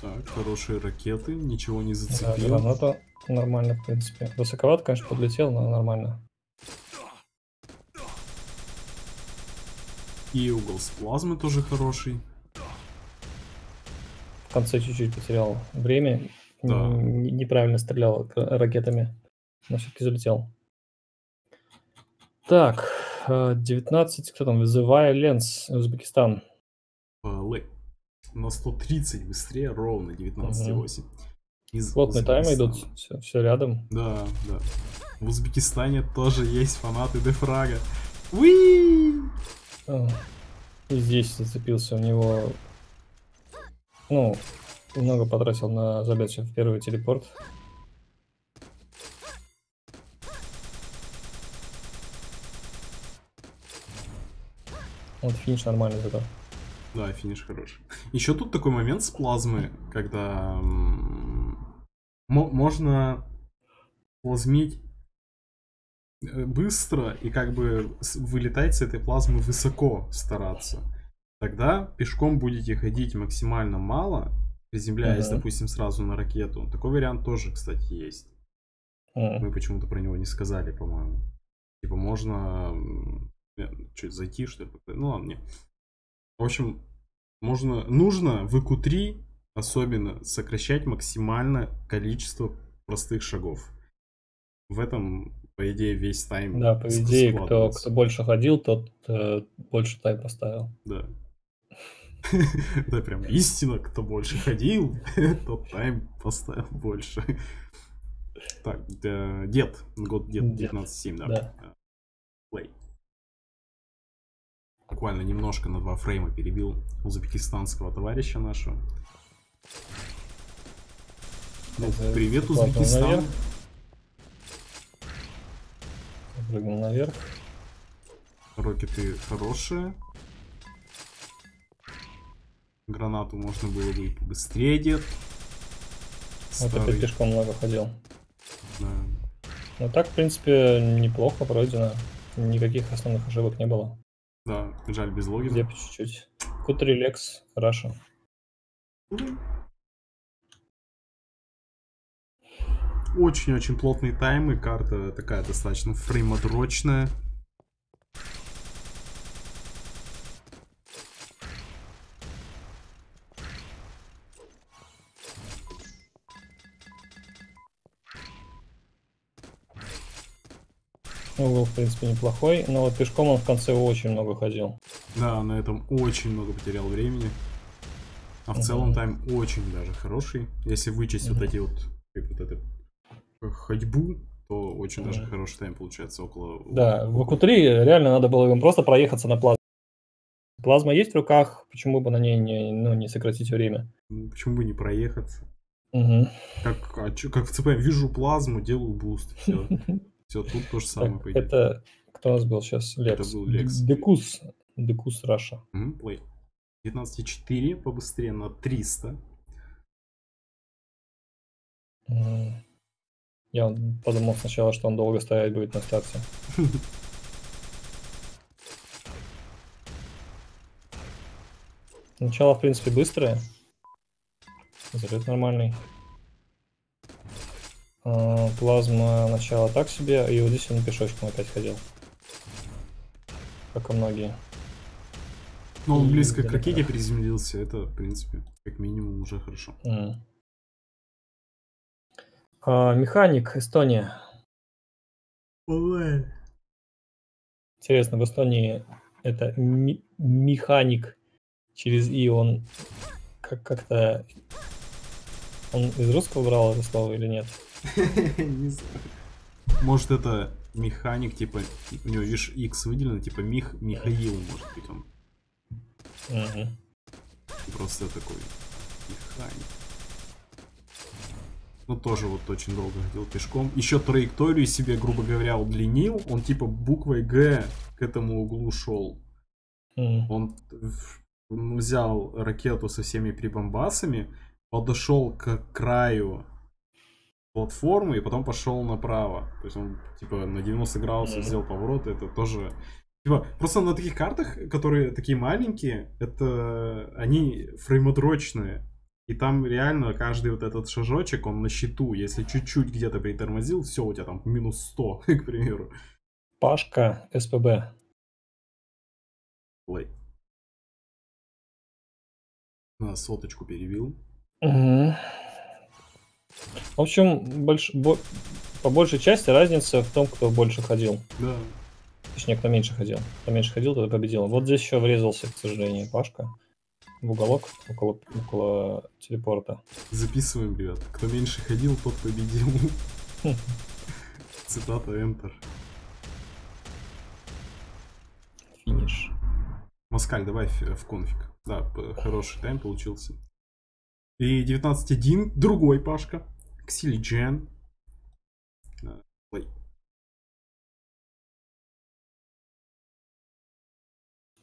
Так, хорошие ракеты, ничего не зацепил. Да, граната Нормально, в принципе. Высоковато, конечно, подлетел, но нормально. И угол с плазмы тоже хороший. В конце чуть-чуть потерял время. Да. Неправильно стрелял ракетами. Но все-таки залетел. Так, 19, э, кто там? Вызывая Ленс, Узбекистан. На 130 быстрее, ровно 19,8. Угу. Из Плотные таймы идут, все, все рядом. Да, да. В Узбекистане тоже есть фанаты Дефрага. Уи! И здесь зацепился у него... Ну, много потратил на забегчик в первый телепорт. Вот финиш нормальный зато. Да, финиш хороший. Еще тут такой момент с плазмы, когда можно плазмить э, быстро и как бы вылетать с этой плазмы высоко стараться. Тогда пешком будете ходить максимально мало, приземляясь, uh-huh. допустим, сразу на ракету. Такой вариант тоже, кстати, есть. Mm. Мы почему-то про него не сказали, по-моему. Типа можно чуть зайти, что ли? Ну ладно, не. В общем, можно, нужно в ИКУ-3 особенно сокращать максимально количество простых шагов. В этом, по идее, весь тайм Да, по идее, кто, кто больше ходил, тот э, больше тайм поставил. Да. *laughs* Это прям истина, кто больше ходил, *laughs* тот тайм поставил больше. Так, дед, год дед 19.7, да. Play. Буквально немножко на два фрейма перебил узбекистанского товарища нашего. Ну, привет, Узбекистан. Прыгнул наверх. Рокеты хорошие. Гранату можно было бы побыстрее дед. Вот Старый. опять пешком много ходил. Да. Ну так, в принципе, неплохо пройдено. Никаких основных ошибок не было. Да, жаль, без логина. Где по чуть-чуть. Кут релекс, хорошо. Очень-очень плотные таймы, карта такая достаточно фреймодрочная. Угол, в принципе, неплохой, но вот пешком он в конце очень много ходил. Да, на этом очень много потерял времени. А в целом time очень даже хороший. Если вычесть вот эти вот, вот это, ходьбу, то очень даже хороший time получается около... Да, в VQ3 реально надо было им просто проехаться на плазме. Плазма есть в руках, почему бы на ней не, ну, не сократить время? Ну, почему бы не проехаться? Угу. Как, а, чё, как в ЦПМ, вижу плазму, делаю буст, все. *laughs* Все, тут то же самое. Так, это кто у нас был сейчас? Лекс. Это был Лекс. Декус. Декус Раша. Плей. 19.4 побыстрее на 300. Я подумал сначала, что он долго стоять будет на старте. Начало, в принципе, быстрое. Заряд нормальный. А, плазма начало так себе, и вот здесь он пешочком опять ходил. Как и многие. Ну, он близко к ракете приземлился, это, в принципе, как минимум уже хорошо. Mm. А, механик, Эстония. Ой. Интересно, в Эстонии это механик через И, он как- как-то... Он из русского брал это слово или нет? *laughs* Не знаю. Может это механик, типа, у него, видишь, X выделено, типа Мих, Михаил, может быть, он. Просто такой механик. Ну, тоже вот очень долго ходил пешком. Еще траекторию себе, грубо говоря, удлинил. Он типа буквой Г к этому углу шел. Он взял ракету со всеми прибамбасами, подошел к краю платформы и потом пошел направо. То есть он типа на 90 градусов сделал поворот, это тоже... Типа, просто на таких картах, которые такие маленькие, это они фреймодрочные. И там реально каждый вот этот шажочек, он на счету. Если чуть-чуть где-то притормозил, все, у тебя там минус 100, *laughs* к примеру. Пашка, СПБ. Плей. На соточку перевел. Угу. В общем, больш... бо... по большей части разница в том, кто больше ходил. Да. Точнее, кто меньше ходил. Кто меньше ходил, тот победил. Вот здесь еще врезался, к сожалению, Пашка. В уголок около, около телепорта. Записываем, ребят. Кто меньше ходил, тот победил. Цитата Enter. Финиш. Москаль, давай в конфиг. Да, хороший тайм получился. И 19.1, другой Пашка. Ксилиджен.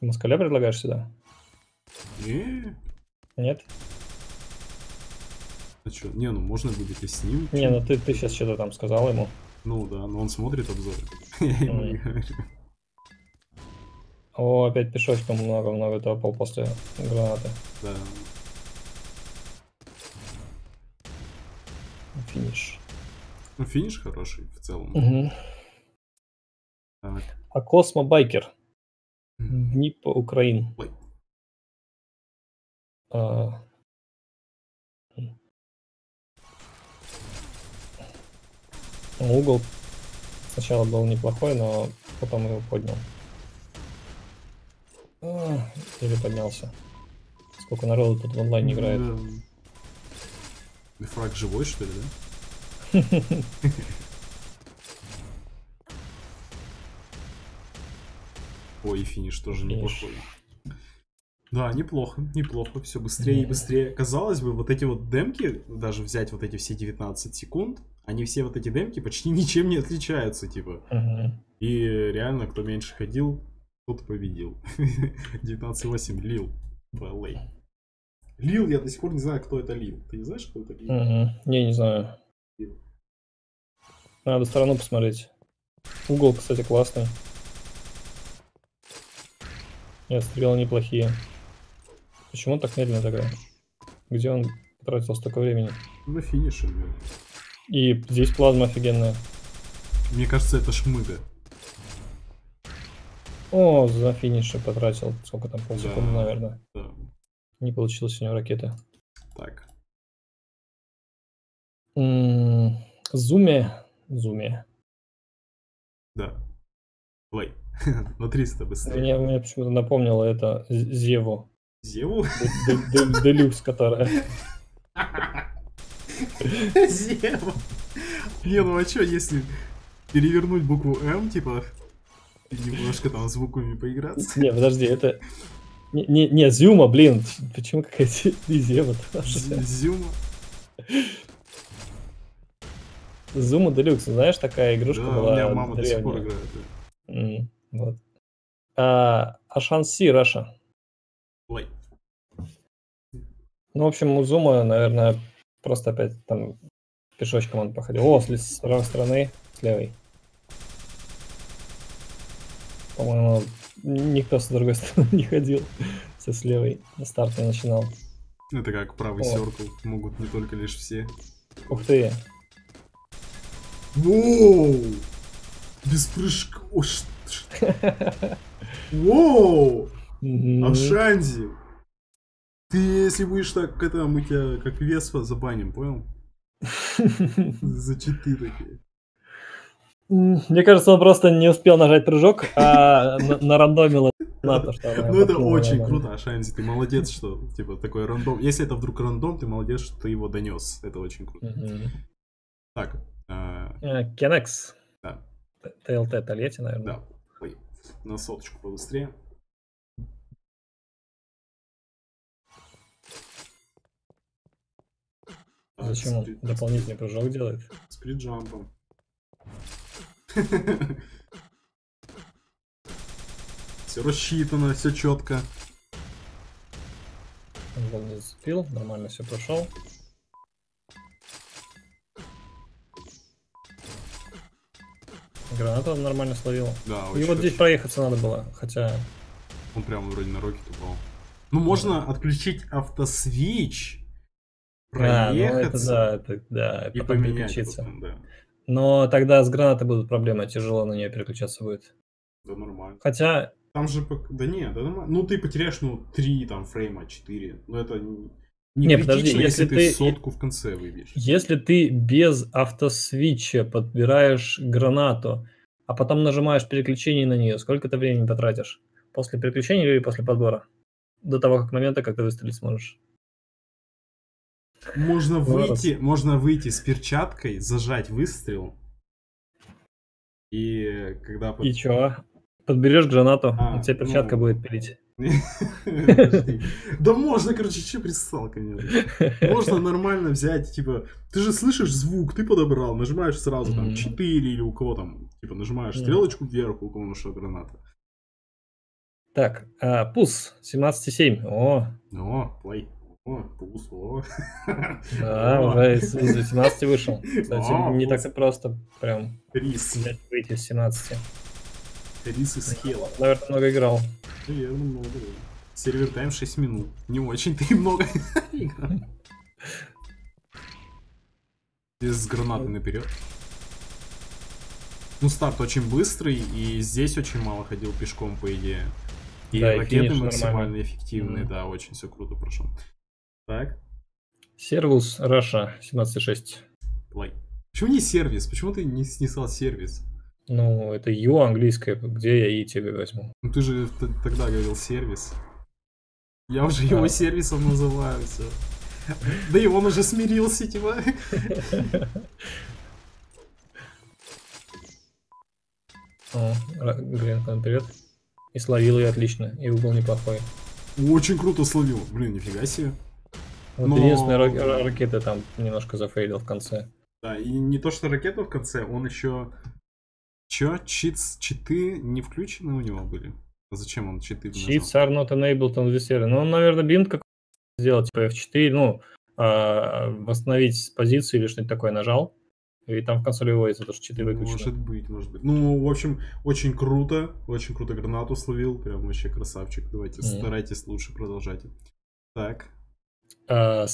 Москаля предлагаешь сюда? Не. Нет? А что? Не, ну можно будет и с ним. Не, ну ты, ты сейчас что-то там сказал ему. Ну да, но он смотрит обзоры. Я ему не говорю. О, опять пешочком много-много топал после гранаты. Да. Финиш. Ну, финиш хороший в целом. Угу. Так. А Космо Байкер. По Украин. Ой. А, ну, Угол сначала был неплохой, но потом его поднял. А, Или поднялся. Сколько народу тут в онлайн играет. Да. И Фраг живой, что ли, да? *laughs* Ой, и финиш тоже Финиш. неплохой. Да, неплохо, неплохо, все быстрее и быстрее. Казалось бы, вот эти вот демки, даже взять вот эти все 19 секунд, они все вот эти демки почти *laughs* ничем не отличаются, типа. И реально, кто меньше ходил, тот победил. *laughs* 19-8 Лил LA. Лил, я до сих пор не знаю, кто это Лил. Ты не знаешь, кто это Лил? Не, не знаю. Лил? Надо сторону посмотреть. Угол, кстати, классный. И стрелы неплохие. Почему он так медленно тогда? Где он потратил столько времени? На финише, блин. И здесь плазма офигенная. Мне кажется, это шмыга. О, за финише потратил. Сколько там, полсекунды, Да. наверное. Да. Не получилось у него ракеты. Так. М, Зуме. Зуме. Да. Плей. *laughs* На 300 быстрее. Мне, мне почему-то напомнило это Зеву. Зеву? Делюкс, которая. *laughs* Зева. Не, ну а чё, если перевернуть букву М, типа, немножко там с буквами поиграться? Не, подожди, это... Не, не, не, Зюма, блин, почему какая-то Зева? Зюма. Зума Делюкс, знаешь, такая Да, игрушка у была меня мама до сих пор древняя. играет. да. М, Вот. А, Ашанси, Раша. Плей. Ну, в общем, у Зума, наверное, просто опять там пешочком он походил. О, с, правой стороны, с левой. По-моему, никто с другой *laughs* стороны не ходил. Все с левой на старт не начинал. Это как правый серкл. Могут не только лишь все. Ух ты. Воу! Без прыжка. О, ш- Воу! Мгм. Ашанзи! Ты, если будешь так, это, мы тебя как Веспа забаним, понял? За читы такие. Мне кажется, он просто не успел нажать прыжок, а на- нарандомил на то, что Ну это очень круто, Ашанзи, ты молодец, что, типа, такой рандом. Если это вдруг рандом, ты молодец, что ты его донес. Это очень круто. Так, а, Э, Кенекс. да, ТЛТ Тольятти, наверное. да. На соточку побыстрее. Так, Зачем он дополнительный прыжок делает? С приджампом. *laughs* Все рассчитано, все четко. Он не зацепил, нормально все прошел. Гранату он нормально словил. Да, И вот здесь проехаться надо было, хотя... Он прямо вроде на рокет упал. Ну, можно отключить автосвич, А, ну это проехаться да, это да, и поменять переключиться. потом, да. Но тогда с гранатой будут проблемы, тяжело на нее переключаться будет. Да, нормально. Хотя, Там же, да не, да нормально. Ну, ты потеряешь, ну, 3 там фрейма, 4. Ну, это не, не подожди, если, если ты сотку в конце выбьешь. если ты без автосвитча подбираешь гранату, а потом нажимаешь переключение на нее, сколько ты времени потратишь? После переключения или после подбора? До того как момента, как ты выстрелить сможешь. Можно выйти, можно выйти с перчаткой, зажать выстрел. И когда... под- И чё? Подберешь гранату, А, у тебя перчатка ну. будет пилить. *laughs* Да можно, короче, че пристал ко мне? Можно нормально взять, типа, ты же слышишь звук, ты подобрал, нажимаешь сразу там Мгм. 4 или у кого там, типа, нажимаешь стрелочку вверх, у кого нашла граната. Так, а, пус 17,7. О, О, плей. О, пус, о. да, *laughs* уже из, из 18 вышел. *laughs* Кстати, не так и просто прям Рис. выйти из 17. Рис из Хела. Наверное, много играл. Наверное, много. Сервер тайм 6 минут. Не очень-то и много играл. Без гранаты наперед. Ну, старт очень быстрый, и здесь очень мало ходил пешком, по идее. И Да, и ракеты финиш максимально нормальный. эффективные, Мгм. да, очень все круто прошло. Так, Сервус Раша 17.6. лайк. Почему не сервис? Почему ты не снесал сервис? Ну, это Ю английское, где я и тебе возьму. Ну ты же тогда говорил сервис. Я уже его А. сервисом называю, все. Да и он уже смирился, типа. О, Гринкон, привет. И словил ее отлично, и угол неплохой. Очень круто словил. Блин, нифига себе. Вот Но- единственная ра- ра- ракета там немножко зафейлил в конце. Да, и не то, что ракета в конце, он еще... Чё? Читс, читы не включены у него были? Зачем он читы? Cheats are not enabled on area. Ну, он, наверное, бинт как сделал, типа F4, ну, а, восстановить с позиции или что-нибудь такое нажал. И там в консоли выводится, то, что читы выключены. Может быть, может быть. Ну, в общем, очень круто. Очень круто гранату словил. Прям вообще красавчик. Давайте, Мгм. старайтесь лучше продолжайте. Так. А,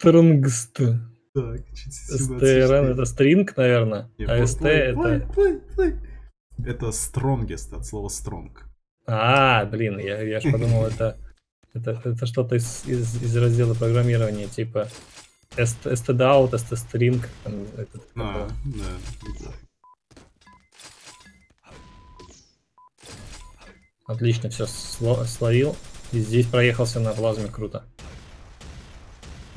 Strongst. Так, чуть STRN это string, наверное, Не, а ST это... Это strongest от слова strong. А, блин, я, я же подумал, *laughs* это, это, это что-то из, из, из раздела программирования, типа ST out, ST string. там, это А, да. Отлично все словил. И здесь проехался на плазме, круто.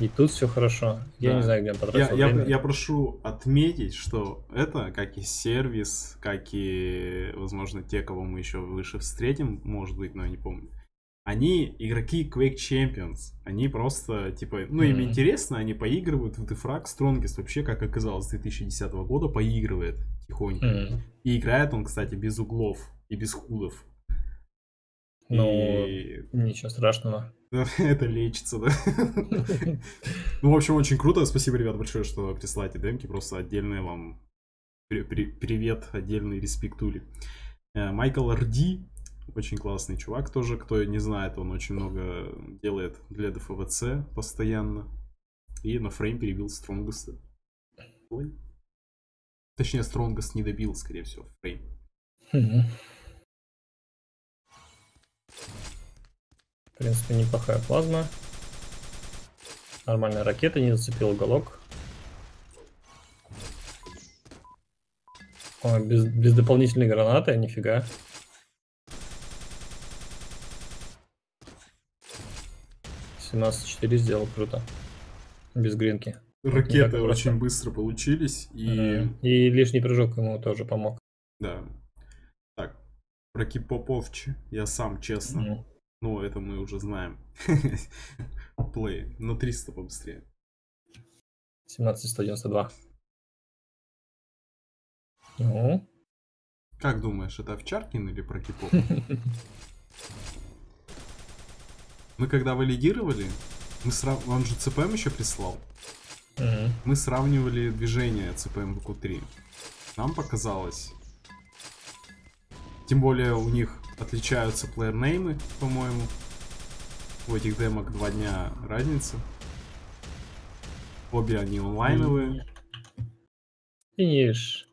И тут все хорошо. Я Да. не знаю, где Я, потратил я, время. я прошу отметить, что это, как и сервис, как и, возможно, те, кого мы еще выше встретим, может быть, но я не помню. Они игроки Quake Champions. Они просто, типа, ну, им Мгм. интересно, они поигрывают в Defrag Strongest. Вообще, как оказалось, с 2010 года поигрывает тихонько. М. И играет он, кстати, без углов и без худов. Ну, И ничего страшного. *laughs* это лечится, да. *laughs* Ну, в общем, очень круто. Спасибо, ребят, большое, что присылаете демки. Просто отдельное вам при- при- привет, отдельный респектули. Э, Майкл Рди, очень классный чувак тоже. Кто не знает, он очень много делает для ДФВЦ постоянно. И на фрейм перебил Стронгеста. Ой. Точнее, Стронгест не добил, скорее всего, фрейм. В принципе, неплохая плазма. Нормальная ракета, не зацепил уголок. Ой, без, без дополнительной гранаты, нифига. Четыре сделал, круто. Без гринки. Ракеты очень быстро получились. И. И лишний прыжок ему тоже помог. Да. Так, про Кипоповчи я сам, честно. Мгм. Ну, это мы уже знаем. *laughs* Плей. На 300 побыстрее. 17192. Ну, Как думаешь, это Овчаркин или про Кипов? *laughs* Мы когда валидировали, мы срав... он же ЦПМ еще прислал. Мы сравнивали движение ЦПМ в Q3. Нам показалось. Тем более у них отличаются плеернеймы, по-моему. У этих демок два дня разница. Обе они онлайновые. Финиш.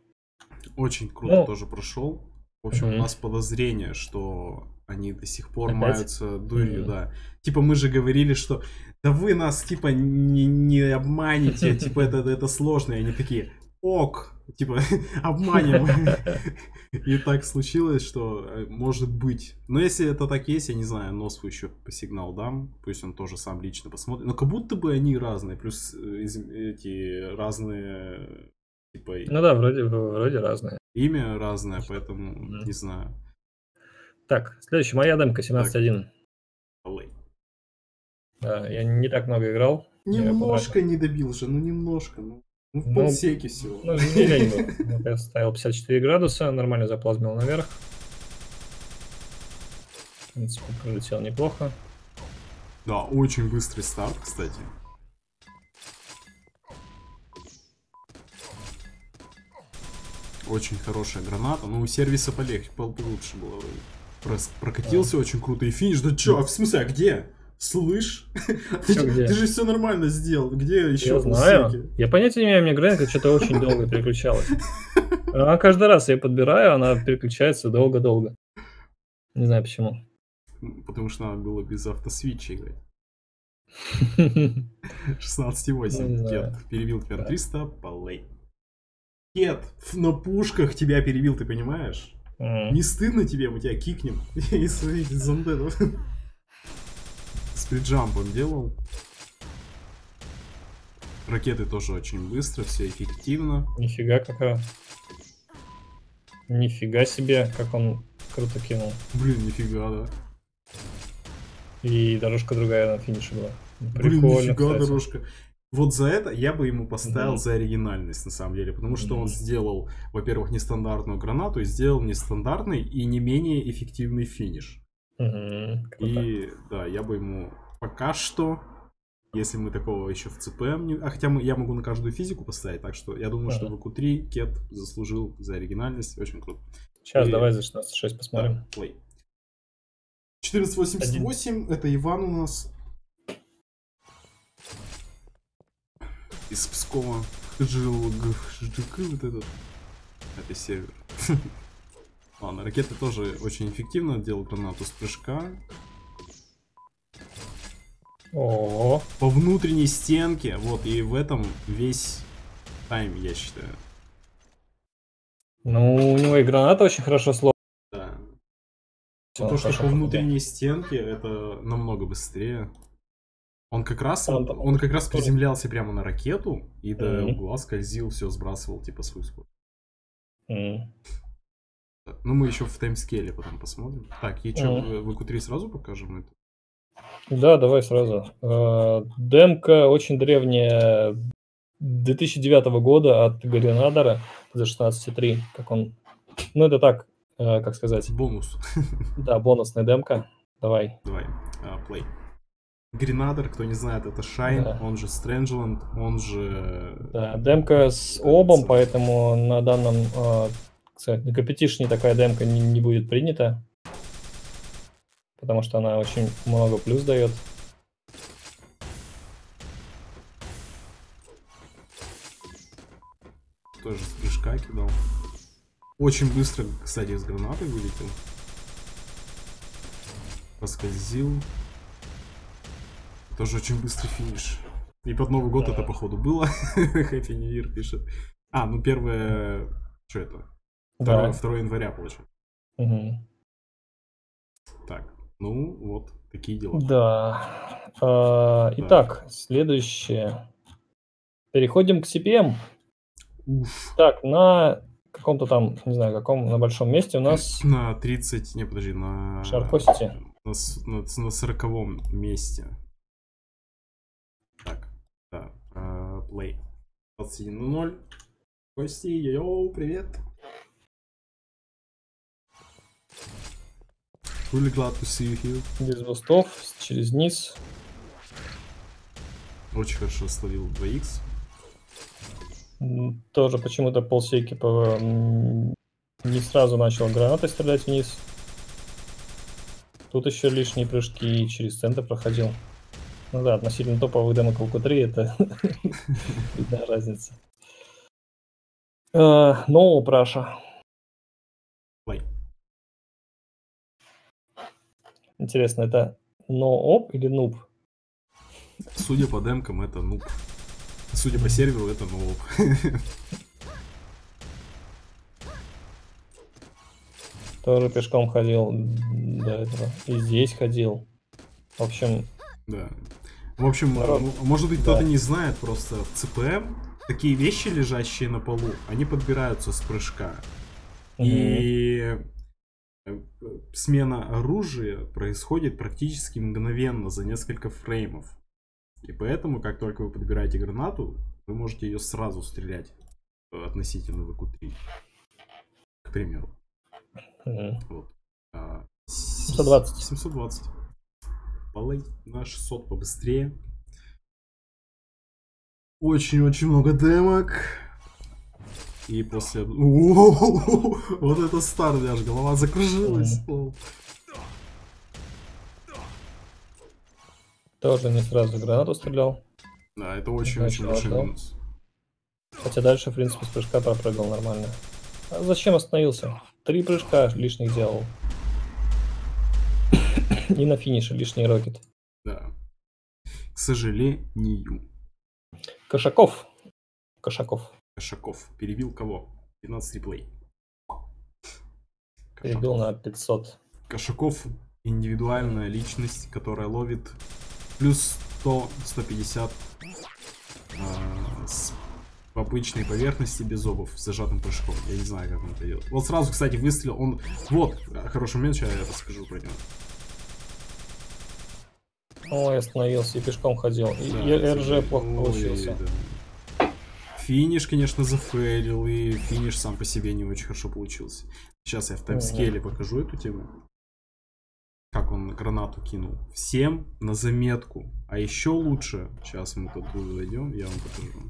Очень круто Ну. тоже прошел. В общем, Мгм. у нас подозрение, что они до сих пор Опять? маются дурью, Мгм. да. Типа мы же говорили, что да вы нас типа не, не обманете, типа это, это сложно. И они такие, ок, типа *laughs* обманем. И так случилось, что э, может быть. Но если это так есть, я не знаю, Носфу еще по сигнал дам. Пусть он тоже сам лично посмотрит. Но как будто бы они разные. Плюс э, эти разные типа Ну да, вроде, вроде разные. имя разное, поэтому Мгм. не знаю. Так, следующая моя демка 17.1. Олей. Да, я не так много играл. Немножко не добил же, ну немножко. Ну, ну в Ну, полсеки всего. Ну, не лень был. Я ставил 54 градуса, нормально заплазмил наверх. В принципе, пролетел неплохо. Да, очень быстрый старт, кстати. Очень хорошая граната. Ну, у сервиса полегче, пол- получше было. вроде. Прокатился очень круто. И финиш, да чё, а в смысле, а где? Слышь? *laughs* Ты, ты же все нормально сделал. Где еще Я знаю. Я понятия не имею, мне Гренка что-то очень долго *laughs* переключалось. А каждый раз я подбираю, она переключается долго-долго. Не знаю почему. Потому что надо было без автосвитча играть. *laughs* 16,8. Кет перебил тебя на 300, полей. Кет, на пушках тебя перебил, ты понимаешь? Не стыдно тебе, мы тебя кикнем из своих зомбедов. Сприджампом делал. Ракеты тоже очень быстро, все эффективно. Нифига какая. Нифига себе, как он круто кинул. Блин, нифига, да. И дорожка другая на финише была. Блин, нифига кстати. дорожка. Вот за это я бы ему поставил mm-hmm. за оригинальность, на самом деле. Потому что mm-hmm. он сделал, во-первых, нестандартную гранату, и сделал нестандартный и не менее эффективный финиш. Mm-hmm. И да, я бы ему пока что, если мы такого еще в ЦПМ не... А хотя мы, я могу на каждую физику поставить, так что я думаю, mm-hmm. что в q 3 Кет заслужил за оригинальность. Очень круто. Сейчас и... давай за 16.6 посмотрим. Да, плей. 1488, Один. это Иван у нас. Из Пскова. Жил вот этот. Это сервер. *laughs* Ладно, ракеты тоже очень эффективно делал гранату с прыжка. О, По внутренней стенке, вот, и в этом весь тайм, я считаю. Ну, у него и граната очень хорошо сло. Да. Все, то, что по внутренней стенке, это намного быстрее. Он как раз, он, он как раз приземлялся прямо на ракету и до угла скользил, все сбрасывал, типа, свою скорость. Mm. Ну, мы еще в таймскеле потом посмотрим. Так, и что, mm. в EQ3 сразу покажем это? Да, давай сразу. Э, демка очень древняя, 2009 года от Гаринадора за 16.3, как он... Ну, это так, э, как сказать... Бонус. *laughs* Да, бонусная демка. Давай. Давай, плей. Uh, Гренадер, кто не знает, это Шайн, да. он же Стрэнджленд, он же... Да, демка с обом, поэтому на данном, э, кстати, на компетишне такая демка не, не будет принята потому что она очень много плюс дает. Тоже с прыжка кидал. Очень быстро, кстати, с гранаты вылетел. Поскользил. Тоже очень быстрый финиш. И под Новый год да. это, походу, было. *laughs* Happy New Year пишет. А, ну первое... Что это? 2, да. 2 января, получается. Угу. Так. Ну, вот, такие дела. Да. А, итак, да. следующее. Переходим к CPM. Уф. Так, на каком-то там, не знаю, каком, на большом месте у нас... На 30, не, подожди, на... Шаркосити. На, на, на 40 месте. Так, да, play. 21.00. Кости, йоу, привет. Really glad to see you here. Без бустов, через низ. Очень хорошо словил 2х. Тоже почему-то полсейки по... не сразу начал гранатой стрелять вниз. Тут еще лишние прыжки через центр проходил. Ну да, относительно топовых демок в 3 это *laughs* видна разница. No, Праша. Интересно, это НООП или НУП? Судя по демкам, это НУП. Судя по серверу, это НООП. *laughs* Тоже пешком ходил до этого. И здесь ходил. В общем... Да. В общем, Народ... может быть, кто-то не знает, просто в ЦПМ такие вещи, лежащие на полу, они подбираются с прыжка. Mm-hmm. И Э, смена оружия происходит практически мгновенно, за несколько фреймов. И поэтому, как только вы подбираете гранату, вы можете ее сразу стрелять э, относительно ВК-3. К примеру. Mm. Вот. 720. 720. Полей на 600 побыстрее. Очень-очень много демок. И после... Вот это старт, аж голова закружилась. Тоже не сразу гранату стрелял. Да, это очень-очень большой минус. Хотя дальше, в принципе, с прыжка пропрыгал нормально. А зачем остановился? Три прыжка лишних делал. И на финише лишний рокет. Да. К сожалению. Кошаков. Кошаков. Кошаков. Перебил кого? 15 реплей. Перебил на 500. Кошаков индивидуальная личность, которая ловит плюс 100-150 э, с обычной поверхности без обув с зажатым прыжком. Я не знаю, как он это делает. Вот сразу, кстати, выстрел, он... Вот, хороший момент, сейчас я расскажу про него. Ой, остановился и пешком ходил. Да, и РЖ плохо получился. Да. Финиш, конечно, зафейлил, и финиш сам по себе не очень хорошо получился. Сейчас я в таймскейле покажу эту тему. Как он гранату кинул. Всем на заметку. А еще лучше, сейчас мы тут зайдем, я вам покажу.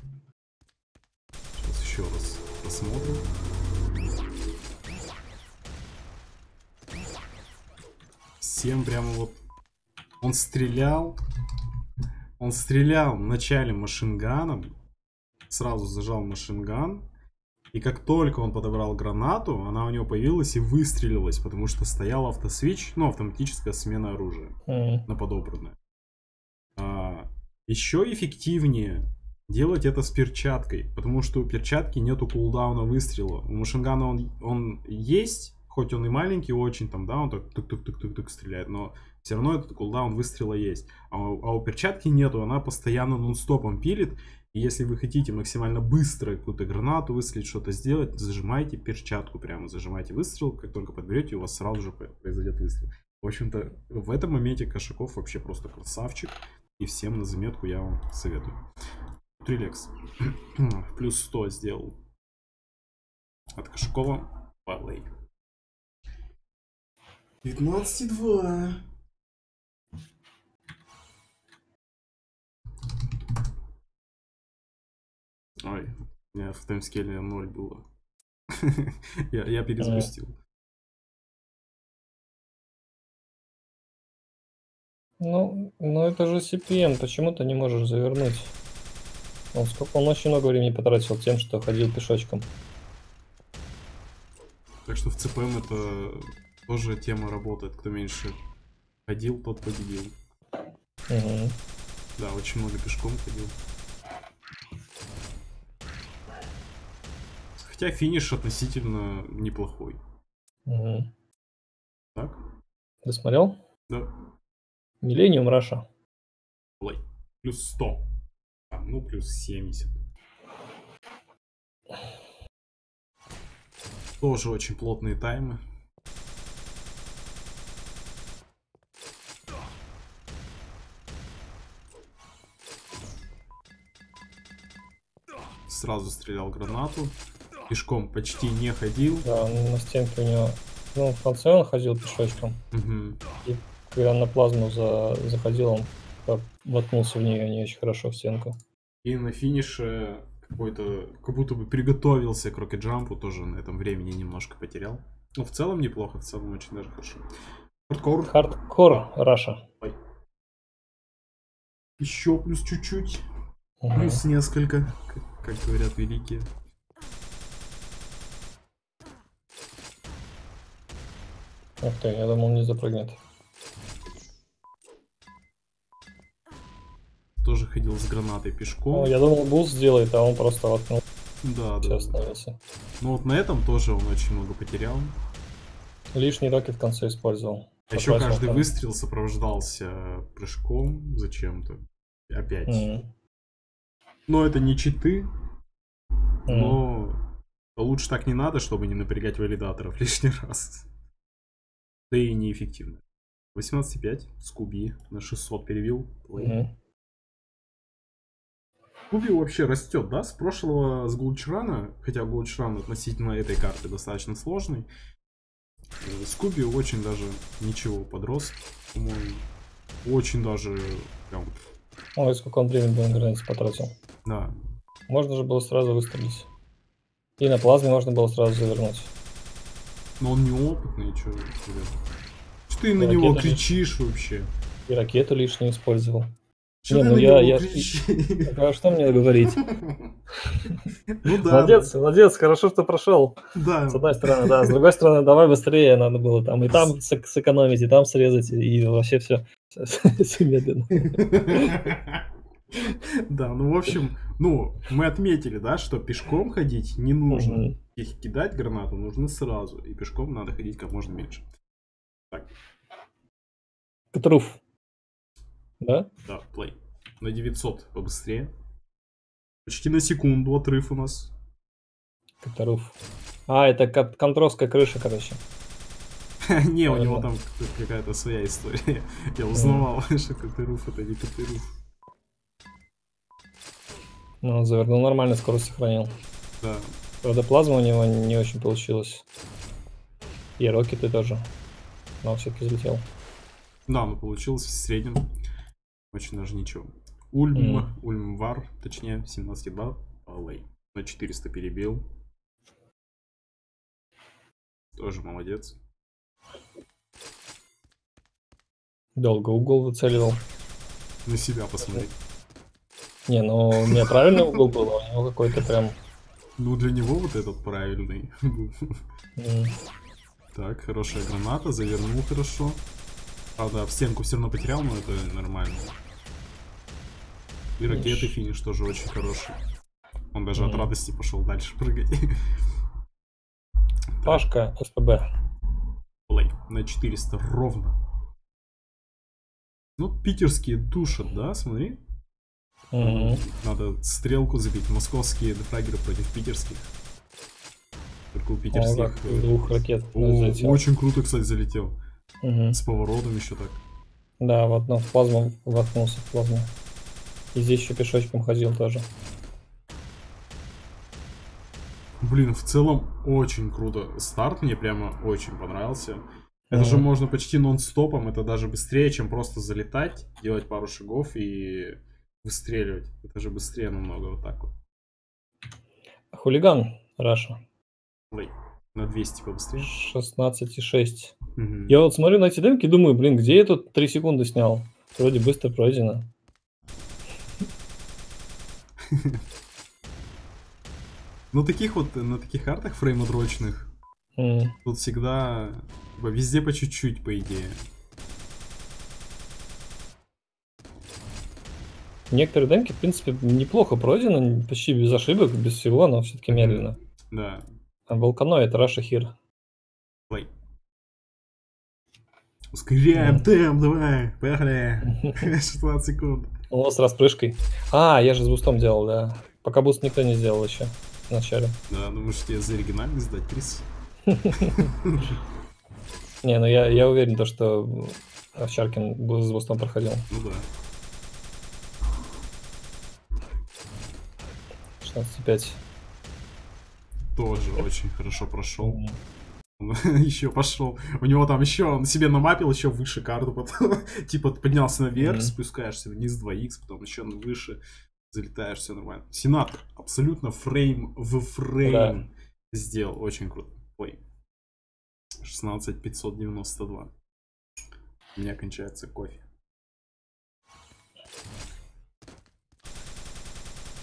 Сейчас еще раз посмотрим. Всем прямо вот он стрелял. Он стрелял вначале машинганом. Сразу зажал машинган. И как только он подобрал гранату, она у него появилась и выстрелилась, потому что стоял автосвич, ну, автоматическая смена оружия mm. на подобранное. А, еще эффективнее делать это с перчаткой, потому что у перчатки нету кулдауна выстрела. У машингана он, он есть, хоть он и маленький очень, там, да, он так тук-тук-тук-тук стреляет, но все равно этот кулдаун выстрела есть. А, а у перчатки нету, она постоянно нон-стопом пилит. И если вы хотите максимально быстро какую-то гранату выстрелить, что-то сделать, зажимайте перчатку прямо, зажимайте выстрел, как только подберете, у вас сразу же произойдет выстрел. В общем-то, в этом моменте Кошаков вообще просто красавчик. И всем на заметку я вам советую. Трилекс. *clears throat* Плюс 100 сделал. От Кошакова Валей. 15,2. Ой, у меня в таймскеле 0 было. *laughs* я, я перезапустил. Ну, ну это же CPM, почему ты не можешь завернуть? Он, сколько, он очень много времени потратил тем, что ходил пешочком. Так что в CPM это тоже тема работает. Кто меньше ходил, тот победил. Угу. Да, очень много пешком ходил. Хотя финиш относительно неплохой. Угу. Так? Ты смотрел? Да. Миллениум Раша. Плюс 100. А, ну, плюс 70. Тоже очень плотные таймы. Сразу стрелял гранату пешком почти не ходил. Да, на стенке у него... Ну, в конце он ходил пешочком. Угу. И когда на плазму за... заходил, он воткнулся в нее не очень хорошо в стенку. И на финише какой-то, как будто бы приготовился к рокет-джампу, тоже на этом времени немножко потерял. Но в целом неплохо, в целом очень даже хорошо. Хардкор. Хардкор, Раша. Еще плюс чуть-чуть. Угу. Плюс несколько, как, как говорят великие. Ух ты, я думал не запрыгнет. Тоже ходил с гранатой пешком. Ну, я думал буст сделает, а он просто воткнул. Да, да. остановился. Ну вот на этом тоже он очень много потерял. Лишний rocket в конце использовал. А еще каждый выстрел сопровождался прыжком зачем-то. Опять. Mm. Но это не читы. Mm. Но лучше так не надо, чтобы не напрягать валидаторов *laughs* лишний раз да и неэффективно. 18,5 Скуби на 600 перевел. Mm-hmm. Скуби вообще растет, да? С прошлого, с Гулчрана, хотя Гулчран относительно этой карты достаточно сложный. Скуби очень даже ничего подрос, по-моему. Очень даже прям... Ой, сколько он времени на границе потратил. Да. Можно же было сразу выстрелить. И на плазме можно было сразу завернуть. Но он неопытный, что, ребят? Что ты на него кричишь вообще? И ракету лишнюю использовал. Что Не, ну я- я-? А что мне говорить? Ну да. Молодец, молодец, хорошо, что прошел. Да. С одной стороны, да. С другой стороны, давай быстрее надо было там и там сэк- сэкономить, и там срезать, и вообще все, все медленно. Да, ну, в общем, ну, мы отметили, да, что пешком ходить не нужно. Их кидать гранату нужно сразу, и пешком надо ходить как можно меньше. Петруф. Да? Да, плей. На 900 побыстрее. Почти на секунду отрыв у нас. Петруф. А, это кон- контровская крыша, короче. *laughs* Не, у него там какая-то своя история. *laughs* Я узнавал, *laughs* что Катыруф это не Катыруф. Ну, он завернул нормально, скорость сохранил. Да. Правда, плазма у него не очень получилась. И рокеты тоже. Но все-таки взлетел. Да, ну получилось в среднем. Очень даже ничего. Ульм, Мгм. Ульмвар, точнее, 17,2. Лей. На 400 перебил. Тоже молодец. Долго угол выцеливал. На себя посмотри. Не, ну у меня правильный угол был, а у него какой-то прям... Ну, для него вот этот правильный. Так, хорошая граната, завернул хорошо. Правда, в стенку все равно потерял, но это нормально. И ракеты Финиш. тоже очень хороший. Он даже от радости пошел дальше прыгать. Пашка, СПБ. Плей на 400 ровно. Ну, питерские душат, да, смотри. Мгм. Надо стрелку забить. Московские дефрагеры против питерских. Только у О, питерских... как э, двух ракет о, очень круто, кстати, залетел. Мгм. С поворотом еще так. Да, вот на в плазму воткнулся в плазму. И здесь еще пешочком ходил тоже. Блин, в целом очень круто. Старт мне прямо очень понравился. Это же Мгм. можно почти нон-стопом, это даже быстрее, чем просто залетать, делать пару шагов и выстреливать. Это же быстрее намного вот так вот. Хулиган Раша. Плей. На 200 побыстрее. 16,6. Мгм. Я вот смотрю на эти демки и думаю, блин, где я тут 3 секунды снял? Вроде быстро пройдено. *laughs* Ну, таких вот, на таких картах фреймодрочных, тут всегда типа, везде по чуть-чуть, по идее. Некоторые демки, в принципе, неплохо пройдены, почти без ошибок, без всего, но все-таки медленно. Да, А Волканой это Russia here. play. Ускоряем темп, давай, поехали. *laughs* *laughs* 16 секунд. Он с распрыжкой. А, я же с бустом делал, да. Пока буст никто не сделал еще. Вначале. Да, думаешь, тебе за оригинальность дать приз? *laughs* Не, ну я, я уверен, то, что Овчаркин с бустом проходил. Ну да. 16,5. Тоже очень хорошо прошел. *laughs* Еще пошел. У него там еще, он себе намапил еще выше карту, потом *laughs* типа поднялся наверх, Мгм. спускаешься вниз 2х, потом еще выше, залетаешь, все нормально. Сенат абсолютно фрейм в фрейм сделал. Очень круто. Ой. 16 592. У меня кончается кофе.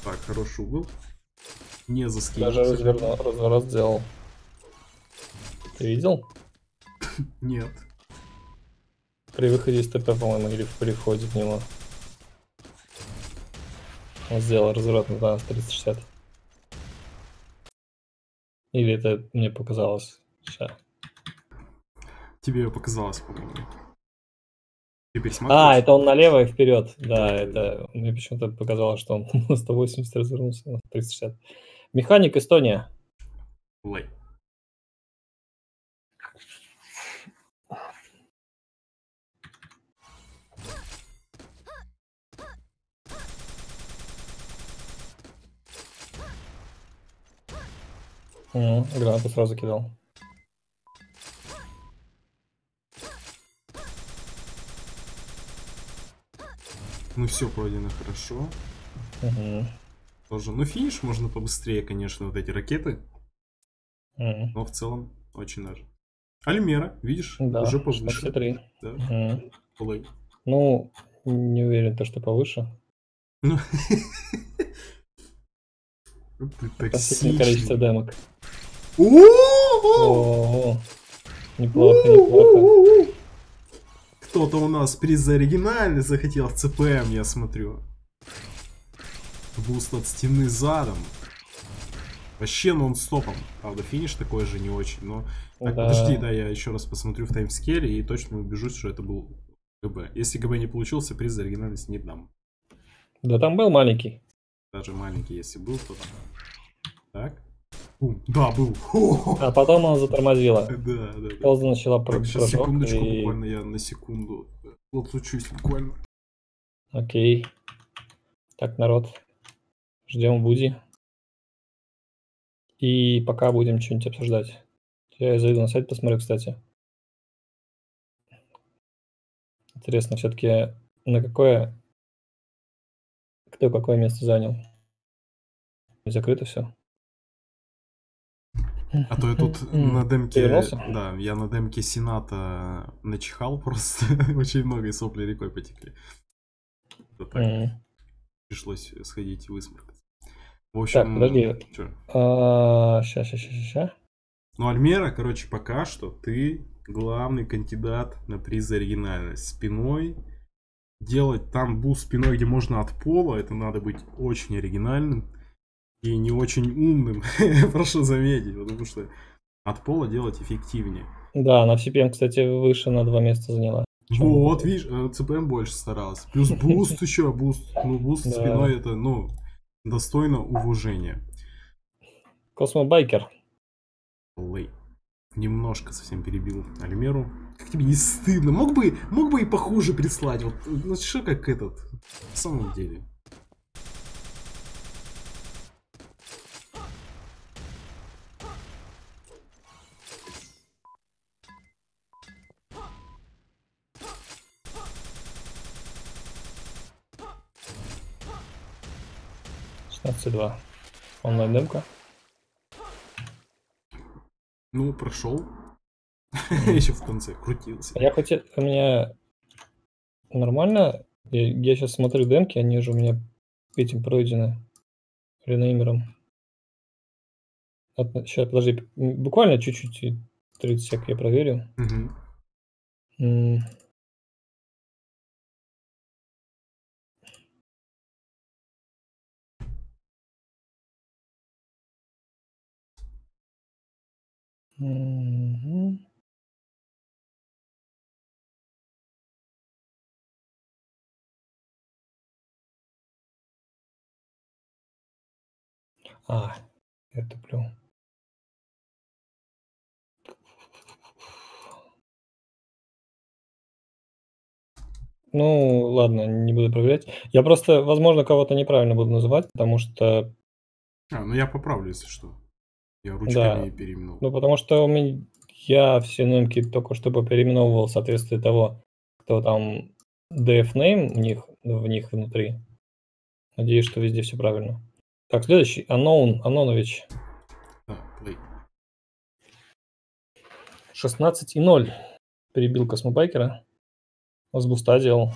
Так, хороший угол. Не Даже заскинул. разверну- разворот сделал. Ты видел? *laughs* Нет. При выходе из ТП, по-моему, или при входе в него. Он сделал разворот на 360. Или это мне показалось? Ща. Тебе показалось, по-моему. Ты А, это он налево и вперед. Да, это мне почему-то показалось, что он *laughs* на 180 развернулся на 360. Механик Эстония. Лей. Мгм, Гранату сразу кидал. Ну все пройдено хорошо. Мгм, Тоже. Ну финиш можно побыстрее, конечно, вот эти ракеты. мгм. Но в целом очень даже. Альмера, видишь, Да, уже повыше. 63. Да. Лей. Ну, Не уверен, то, что повыше. Ну, *laughs* ты количество демок. Неплохо, неплохо. Кто-то у нас приз за оригинальный захотел в ЦПМ, я смотрю. Буст от стены задом. Вообще нон-стопом. Правда, финиш такой же не очень, но... Так, Да. подожди, да, я еще раз посмотрю в таймскейле и точно убежусь, что это был ГБ. Если ГБ не получился, приз за оригинальность не дам. Да там был маленький. Даже маленький, если был, то... Так. Бум. Да, был. А потом она затормозила. Да, да, да. Начала Так, сейчас, секундочку, и- буквально я на секунду отлучусь буквально. Окей. Так, народ. Ждем Буди. И пока будем что-нибудь обсуждать. Я зайду на сайт, посмотрю, кстати. Интересно, все-таки на какое... Кто какое место занял? Закрыто все. А то я тут на демке... Да, я на демке Сената начихал просто. *laughs* Очень много и сопли рекой потекли. Так пришлось сходить и высморкаться. В Так, общем... подожди. Ща, ща, ща, ща, ща. Ну, Альмера, короче, пока что ты главный кандидат на приз за оригинальность. Спиной. Делать там буст спиной, где можно от пола, это надо быть очень оригинальным и не очень умным, *laughs* прошу заметить, потому что от пола делать эффективнее. Да, на CPM, кстати, выше на два места заняла. Вот, видишь, э, CPM больше старался. Плюс буст *laughs* еще, буст. Ну, буст спиной это, ну, достойно уважения. Космобайкер. Play. Немножко совсем перебил Альмеру. Как тебе не стыдно? Мог бы, мог бы и похуже прислать. Вот, ну что как этот. В самом деле. Шестнадцать два. Онлайн демка. Ну, прошел. *laughs* Еще в конце крутился. Я хоть и- у меня нормально. Я, сейчас смотрю демки, они же у меня этим пройдены. Ренеймером. Сейчас, подожди, буквально чуть-чуть, и 30 сек я проверю. Мгм. Мгм. А, я туплю. Ну, ладно, не буду проверять. Я просто, возможно, кого-то неправильно буду называть, потому что, А, ну я поправлю, если что. Я Да. ручками переименовал. ну, потому что у меня, я все номки только чтобы переименовывал в соответствии того, кто там DF name у них, в них внутри. Надеюсь, что везде все правильно. Так, следующий, Unknown, Анонович. Да, плей. 16 и 0. Перебил космобайкера. С буста делал.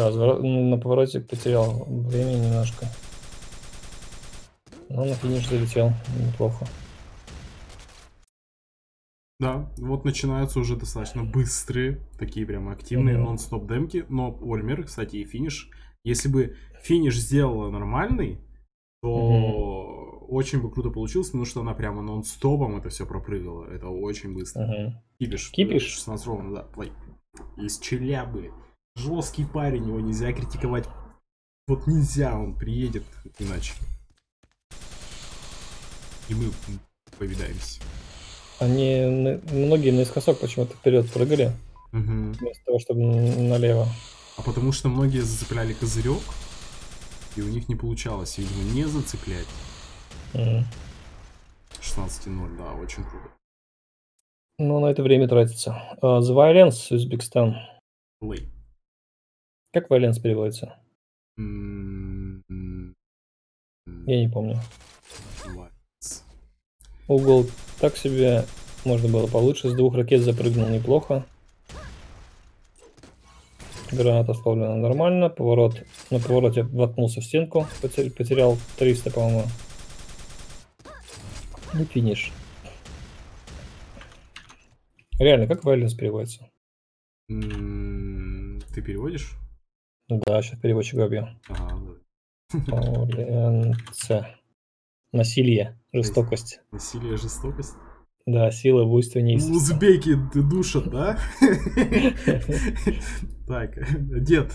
Да, заворот- на повороте потерял времени немножко. Но на финиш залетел. Неплохо. Да, вот начинаются уже достаточно быстрые, такие прям активные Мгм. нон-стоп демки. Но Ольмер, кстати, и финиш. Если бы финиш сделала нормальный, то очень бы круто получилось, потому что она прямо нон-стопом это все пропрыгала. Это очень быстро. Мгм. Кипиш. Кипиш? 16 ровно, да. Из Челябы. Жесткий парень, его нельзя критиковать. Вот нельзя, он приедет иначе. И мы повидаемся. Они многие наискосок почему-то вперед прыгали, Мгм. вместо того, чтобы налево. А потому что многие зацепляли козырек, и у них не получалось, видимо, не зацеплять. Мгм. 16-0, да, очень круто. Ну, на это время тратится. А, The Violence, Узбекистан. Плей. Как Violence переводится? Я не помню. Угол так себе, можно было получше. С двух ракет запрыгнул неплохо. Граната оставлена нормально. Поворот. На повороте воткнулся в стенку. Потерял 300, по-моему. И финиш. Реально, как Вайленс переводится? Ты переводишь? Да, сейчас переводчик. Ага, Вайленце. *laughs* Насилие, жестокость. Насилие, жестокость? Да, сила, буйство, неистовство. Узбеки душат, да? *laughs* Так, дед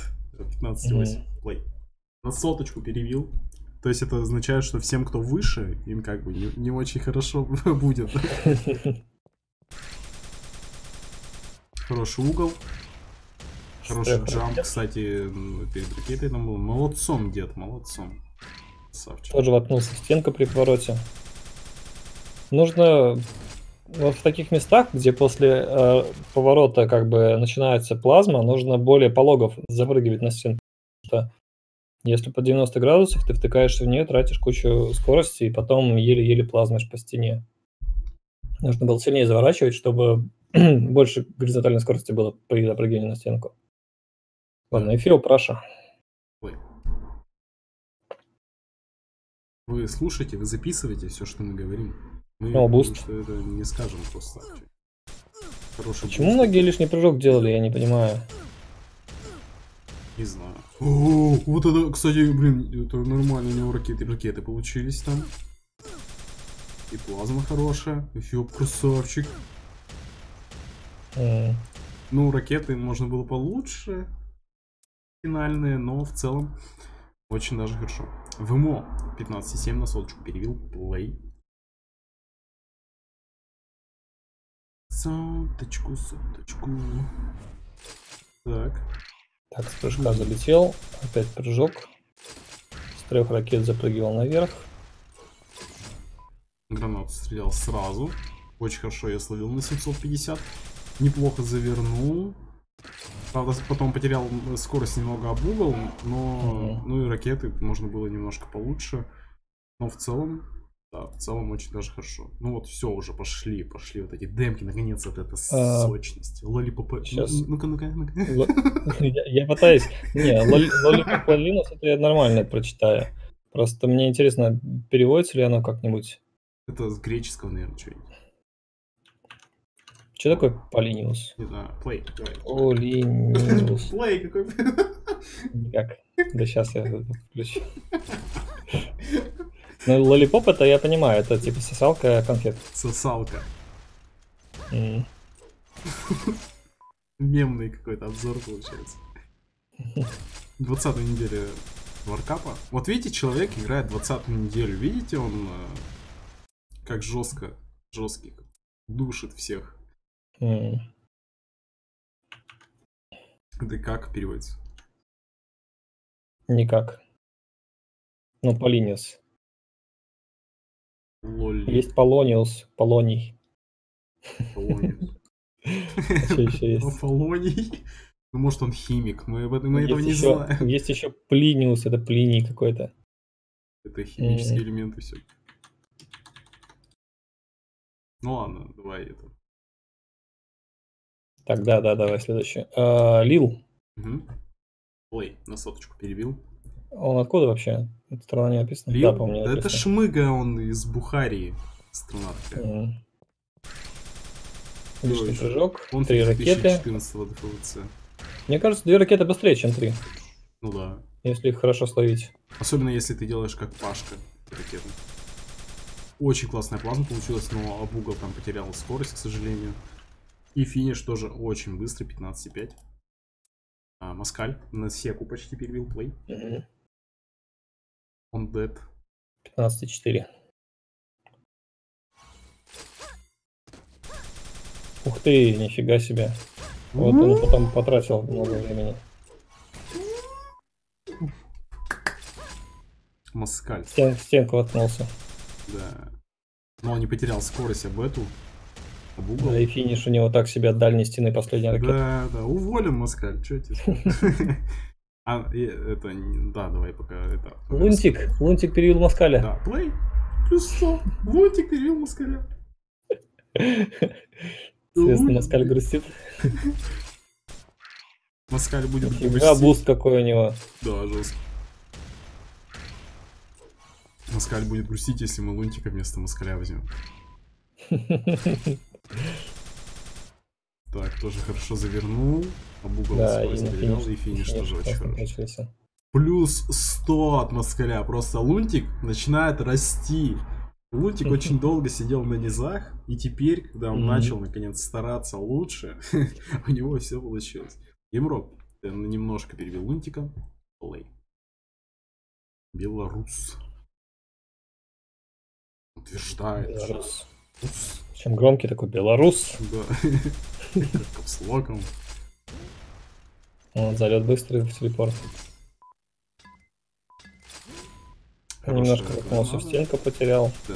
15.8, плей. На соточку перевил. То есть это означает, что всем, кто выше, им как бы не, не очень хорошо *laughs* будет. Хороший угол. Хороший джамп, кстати, перед ракетой там был. Молодцом, дед, молодцом. Красавчик. Тоже воткнулся в стенку при повороте. Нужно вот в таких местах, где после э, поворота как бы начинается плазма, нужно более пологов запрыгивать на стенку. Потому что если по 90 градусов ты втыкаешься в нее, тратишь кучу скорости и потом еле-еле плазмаешь по стене. Нужно было сильнее заворачивать, чтобы *clears throat* больше горизонтальной скорости было при запрыгивании на стенку. Ладно, эфир Russia. Вы слушаете, вы записываете все, что мы говорим. Мы ну, буст. что это не скажем просто. Хороший Почему буст. многие лишний прыжок делали, я не понимаю. Не знаю. О, вот это, кстати, блин, это нормально, у него ракеты, ракеты получились там. И плазма хорошая. Ёп, красавчик. Mm. Ну, ракеты можно было получше. Финальные, но в целом очень даже хорошо. ВМО 15,7 на соточку перевел. Плей. Соточку, соточку. Так. Так, с прыжка залетел. Опять прыжок. С трех ракет запрыгивал наверх. Гранату стрелял сразу. Очень хорошо я словил на 750. Неплохо завернул. Правда, потом потерял скорость немного об угол, но... Угу. Ну и ракеты можно было немножко получше. Но в целом, да, в целом очень даже хорошо. Ну вот все, уже пошли, пошли вот эти демки, наконец, вот эта а... сочность. Лолипопа... Сейчас. Ну-ка, ну-ка, ну-ка. *laughs* Я пытаюсь... Не, *laughs* Лолипопа Линус, это я нормально прочитаю. Просто мне интересно, переводится ли оно как-нибудь? Это с греческого, наверное, что-нибудь. Что такое Полиниус? Не знаю, плей. Полиниус. Плей какой? Никак. Да сейчас я включу. *laughs* Ну, лолипоп это я понимаю, это типа сосалка конфет. Сосалка. Mm. *laughs* Мемный какой-то обзор получается. *laughs* 20 неделя варкапа. Вот видите, человек играет 20 неделю. Видите, он э, как жестко, жесткий, душит всех. Это как переводится? Никак. Ну, Полиниус. Лолли. Есть Полониус, Полоний. Полониус. *laughs* Еще есть? Полоний. Ну, может, он химик, мы, мы этого не знаем. Есть еще Плиниус, это Плиний какой-то. Это химические элементы все. Ну ладно, давай это. Так, да, да, давай следующий. А, Лил. Ой, на соточку перебил. Он откуда вообще? Эта страна не написана? Лил? Да, помню. Да это Шмыга, он из Бухарии. Страна такая. Mm. Лишний Ой, он три ракеты. Мне кажется, две ракеты быстрее, чем три. Ну да. Если их хорошо словить. Особенно если ты делаешь как Пашка ракеты. Очень классная плазма получилась, но об угол там потерял скорость, к сожалению. И финиш тоже очень быстро, 15,5. А, Маскаль на секу почти перебил плей. Mm-hmm. Он дед. 15,4. Ух ты, нифига себе. Вот он потом потратил много времени. Маскаль. Стен, стенку воткнулся. Да. Но он не потерял скорость об эту. Об угол. Да, и финиш у него так себе от дальней стены последней ракеты. Да, да, уволим Маскаль, что тебе *laughs* А, это, да, давай пока это... Лунтик, Лунтик перевел Москаля. Да, play, плюс 100, Лунтик перевел Москаля. *laughs* Соответственно, Москаль грустит. *laughs* Москаль будет грустить. буст какой у него. Да, жестко. Москаль будет грустить, если мы Лунтика вместо Москаля возьмем. Так, тоже хорошо завернул. Об угол да, свой завернул, и финиш тоже очень хороший. Плюс 100 от Москаля. Просто Лунтик начинает расти. Лунтик *laughs* очень долго сидел на низах, и теперь, когда он начал наконец стараться лучше, *laughs* у него все получилось. Имрок немножко перевел Лунтика. Play. Белорус. Утверждает. Белорус. Чем громкий такой Белорус. Да. *laughs* С локом. Вот, залет быстрый в телепорт. Немножко в стенку потерял. Да.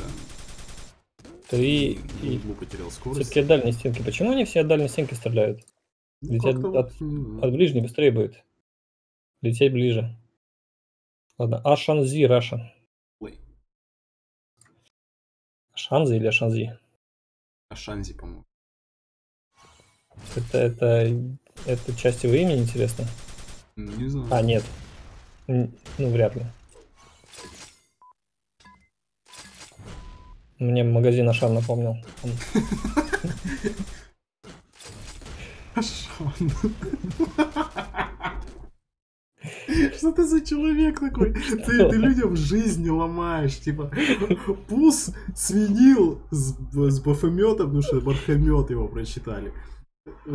Три и... потерял скорость. Все-таки от дальней стенки. Почему они все от дальней стенки стреляют? Ну, Лететь от, от, от ближней быстрее будет. Лететь ближе. Ладно, Ашанзи, Раша. Шанзи или Ашанзи? Ашанзи, по-моему. Это, это, это часть его имени, интересно? Не знаю. А, нет. Ну, вряд ли. Мне магазин Ашан напомнил. *laughs* Ашан. *laughs* *laughs* Что ты за человек такой? Ты, ты людям жизнь ломаешь. Типа, пус свинил с, с бафометом, потому что бархомет его прочитали.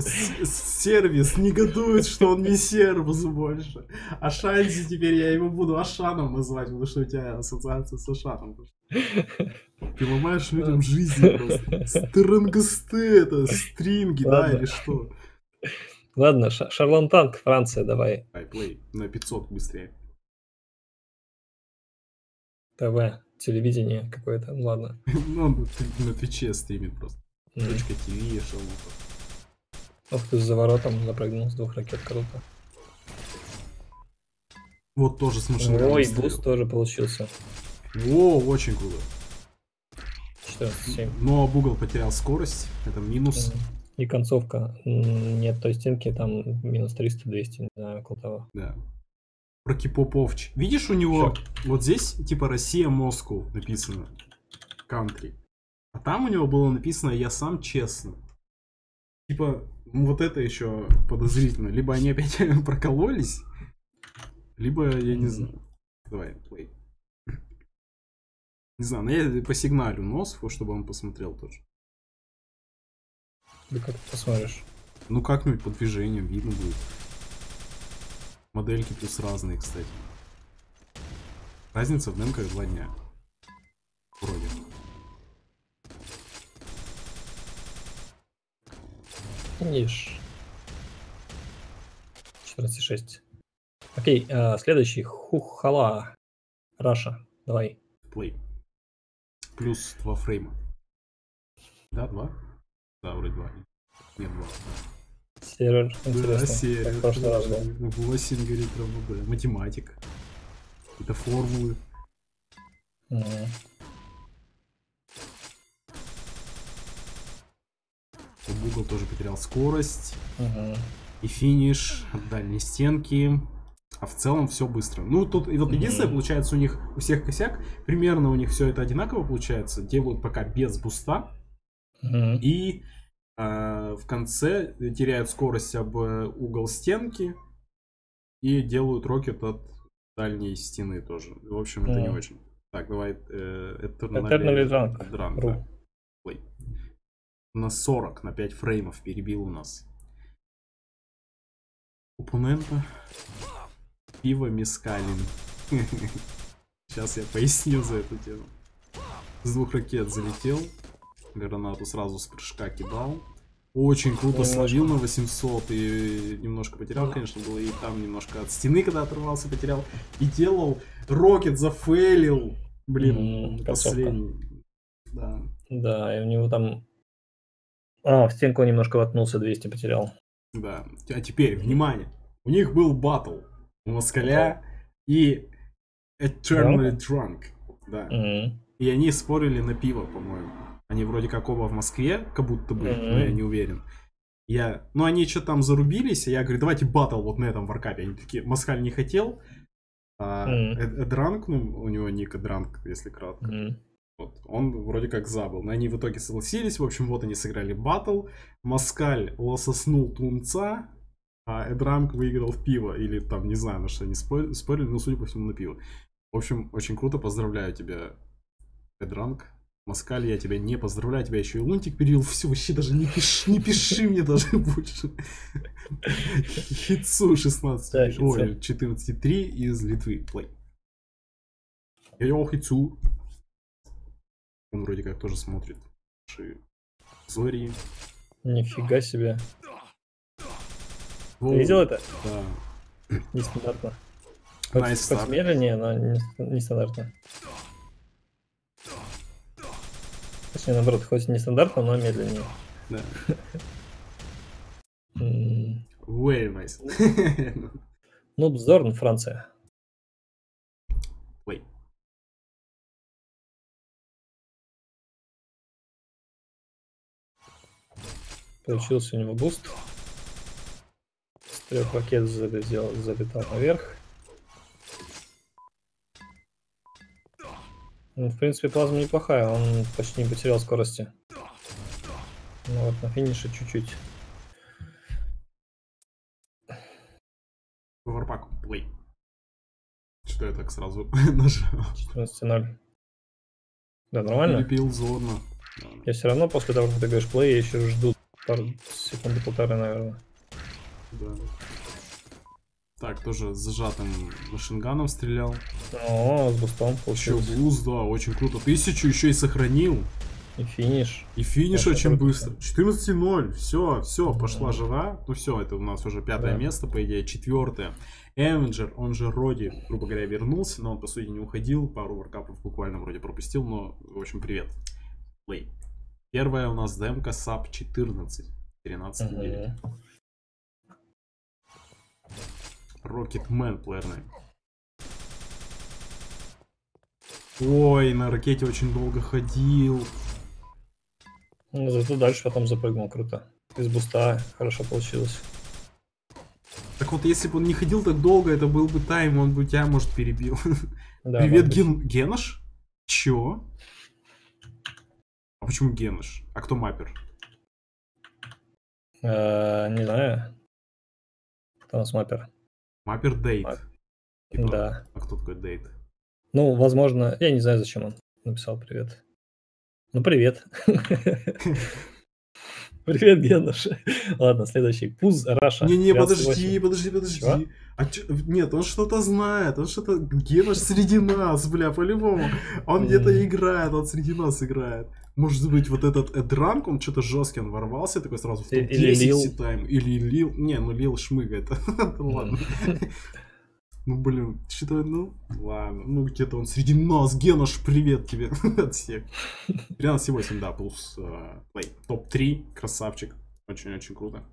Сервис негодует, что он не сервис больше. А Шанзи теперь я его буду Ашаном назвать, потому что у тебя ассоциация с Ашаном. Ты ломаешь людям жизнь просто. Стрингсты это, стринги, да, или что? Ладно, Шарлантанг, Франция, давай. Айплей, на 500 быстрее. ТВ, телевидение какое-то, ну ладно. *laughs* Ну, он на Твиче стримит просто. Точка ТВ, Шарлантанг. Ох ты, за воротом запрыгнул с двух ракет, круто. Вот тоже с машиной. Ой, буст тоже получился. О, очень круто. 14, Но угол потерял скорость, это минус. И концовка. Нет той стенки, там минус 300, 200, не знаю, около того. Да. Про Кипоповч. Видишь, у него Все. вот здесь типа Россия, Москву написано. Country. А там у него было написано «Я сам честно». Типа, вот это еще подозрительно. Либо они опять *laughs* прокололись, либо я не знаю. Давай, плей. *laughs* Не знаю, но я по сигналю Носфу, чтобы он посмотрел тоже. Да как ты посмотришь? Ну как-нибудь по движениям видно будет. Модельки плюс разные, кстати. Разница в демках два дня. Вроде. Финиш. 14,6. Окей, а, следующий. Хухала. Russia. Давай. Play. Плюс два фрейма. Да, два? Да, вроде два. Нет, два. Сервер. Да, сервер. Как в прошлый раз был. 8 говорит равно да. Математик. Это формулы. Mm. Google тоже потерял скорость. Угу. И финиш от дальней стенки. А в целом все быстро. Ну, тут и вот единственное, получается, у них у всех косяк. Примерно у них все это одинаково получается. Делают пока без буста. И э, в конце теряют скорость об э, угол стенки. И делают рокет от дальней стены тоже. В общем, это не очень. Так, давай. Э, Eternally, Eternally Drunk. Drunk да на 40, на 5 фреймов перебил у нас. Оппонента. Пиво Мискалин. *laughs* Сейчас я поясню за эту тему. С двух ракет залетел. Гранату сразу с прыжка кидал. Очень круто словил на 800 и немножко потерял, конечно, было. И там немножко от стены, когда оторвался, потерял. И делал рокет, зафейлил. Блин, mm, последний. Да. Да, и у него там а, в стенку немножко воткнулся, 200 потерял. Да. А теперь, внимание. У них был батл. у Москаля и Eternally Drunk. Да. Mm-hmm. И они спорили на пиво, по-моему. Они вроде как оба в Москве, как будто бы, mm-hmm. но я не уверен. Я, ну они что там зарубились, и я говорю, давайте батл вот на этом варкапе. Они такие, Москаль не хотел, а mm-hmm. Ну у него ник Дранк, если кратко. Mm-hmm. Вот, он вроде как забыл. Но они в итоге согласились. В общем, вот они сыграли батл. Москаль лососнул тунца, а Эдранг выиграл в пиво. Или там, не знаю, на что они спорили, но судя по всему на пиво. В общем, очень круто. Поздравляю тебя, Эдранг. Москаль, я тебя не поздравляю, тебя еще и лунтик перевел. Все, вообще даже не пиши, не пиши мне даже *laughs* больше. Хитсу 16. Ой, 14.3 из Литвы. Плей. Йо, Хитсу. Он вроде как тоже смотрит Зори. Нифига себе. Ты видел это? Да. Нестандартно. Nice хоть медленнее, но нестандартно. Точнее, наоборот, хоть нестандартно, но медленнее. Да. *laughs* Very nice. *laughs* Ну, Бздорн, Франция. Получился у него буст. С трех ракет залетел, залетал наверх. Ну, в принципе, плазма неплохая, он почти не потерял скорости. Ну вот, на финише чуть-чуть. Варпак, плей. Что я так сразу *laughs* нажал? 14-0. Да, нормально? Перепил зорно. Я все равно после того, как ты говоришь плей, я еще жду пару секунды полторы, наверное. Да. Так, тоже с зажатым machinegun ом стрелял. О, с бустом получилось. Еще буст, да, очень круто. Тысячу еще и сохранил. И финиш. И финиш это очень быстро. 14-0. Все, все, пошла жара. Ну все, это у нас уже пятое да. место, по идее, четвертое. Эвенджер, он же Роди, грубо говоря, вернулся, но он, по сути, не уходил. Пару warcup ов буквально вроде пропустил, но, в общем, привет. Play. Первая у нас демка SAP 14. 13 uh-huh. недель. Rocketman плеерный. Ой, на ракете очень долго ходил. Ну, зато дальше потом запрыгнул круто. Из буста хорошо получилось. Так вот, если бы он не ходил так долго, это был бы тайм, он бы тебя, может, перебил. *laughs* Да, Привет, Ген... Генош? Чё? А почему Геныш? А кто маппер? Э, не знаю. Кто у нас маппер? Маппер Дейт. Типа, да. А кто такой Дейт? Ну, возможно, я не знаю, зачем он написал привет. Ну, привет. *laughs* *laughs* Привет, Геныш. Ладно, следующий. Пуз Раша. Не-не, подожди, подожди, подожди. Чего? А чё? Нет, он что-то знает. Он что-то... Геныш среди нас, бля, по-любому. Он где-то играет, он среди нас играет. Может быть, вот этот Эдранг, он что-то жесткий, он ворвался такой сразу в топ-10 Или Лил. Или Лил. Не, ну Лил шмыгает. *laughs* Ладно. Ну, блин, что-то, ну, ладно. Ну, где-то он среди нас. Генош, привет тебе *laughs* от всех. 13,8, да, плюс э, топ-3. Красавчик. Очень-очень круто.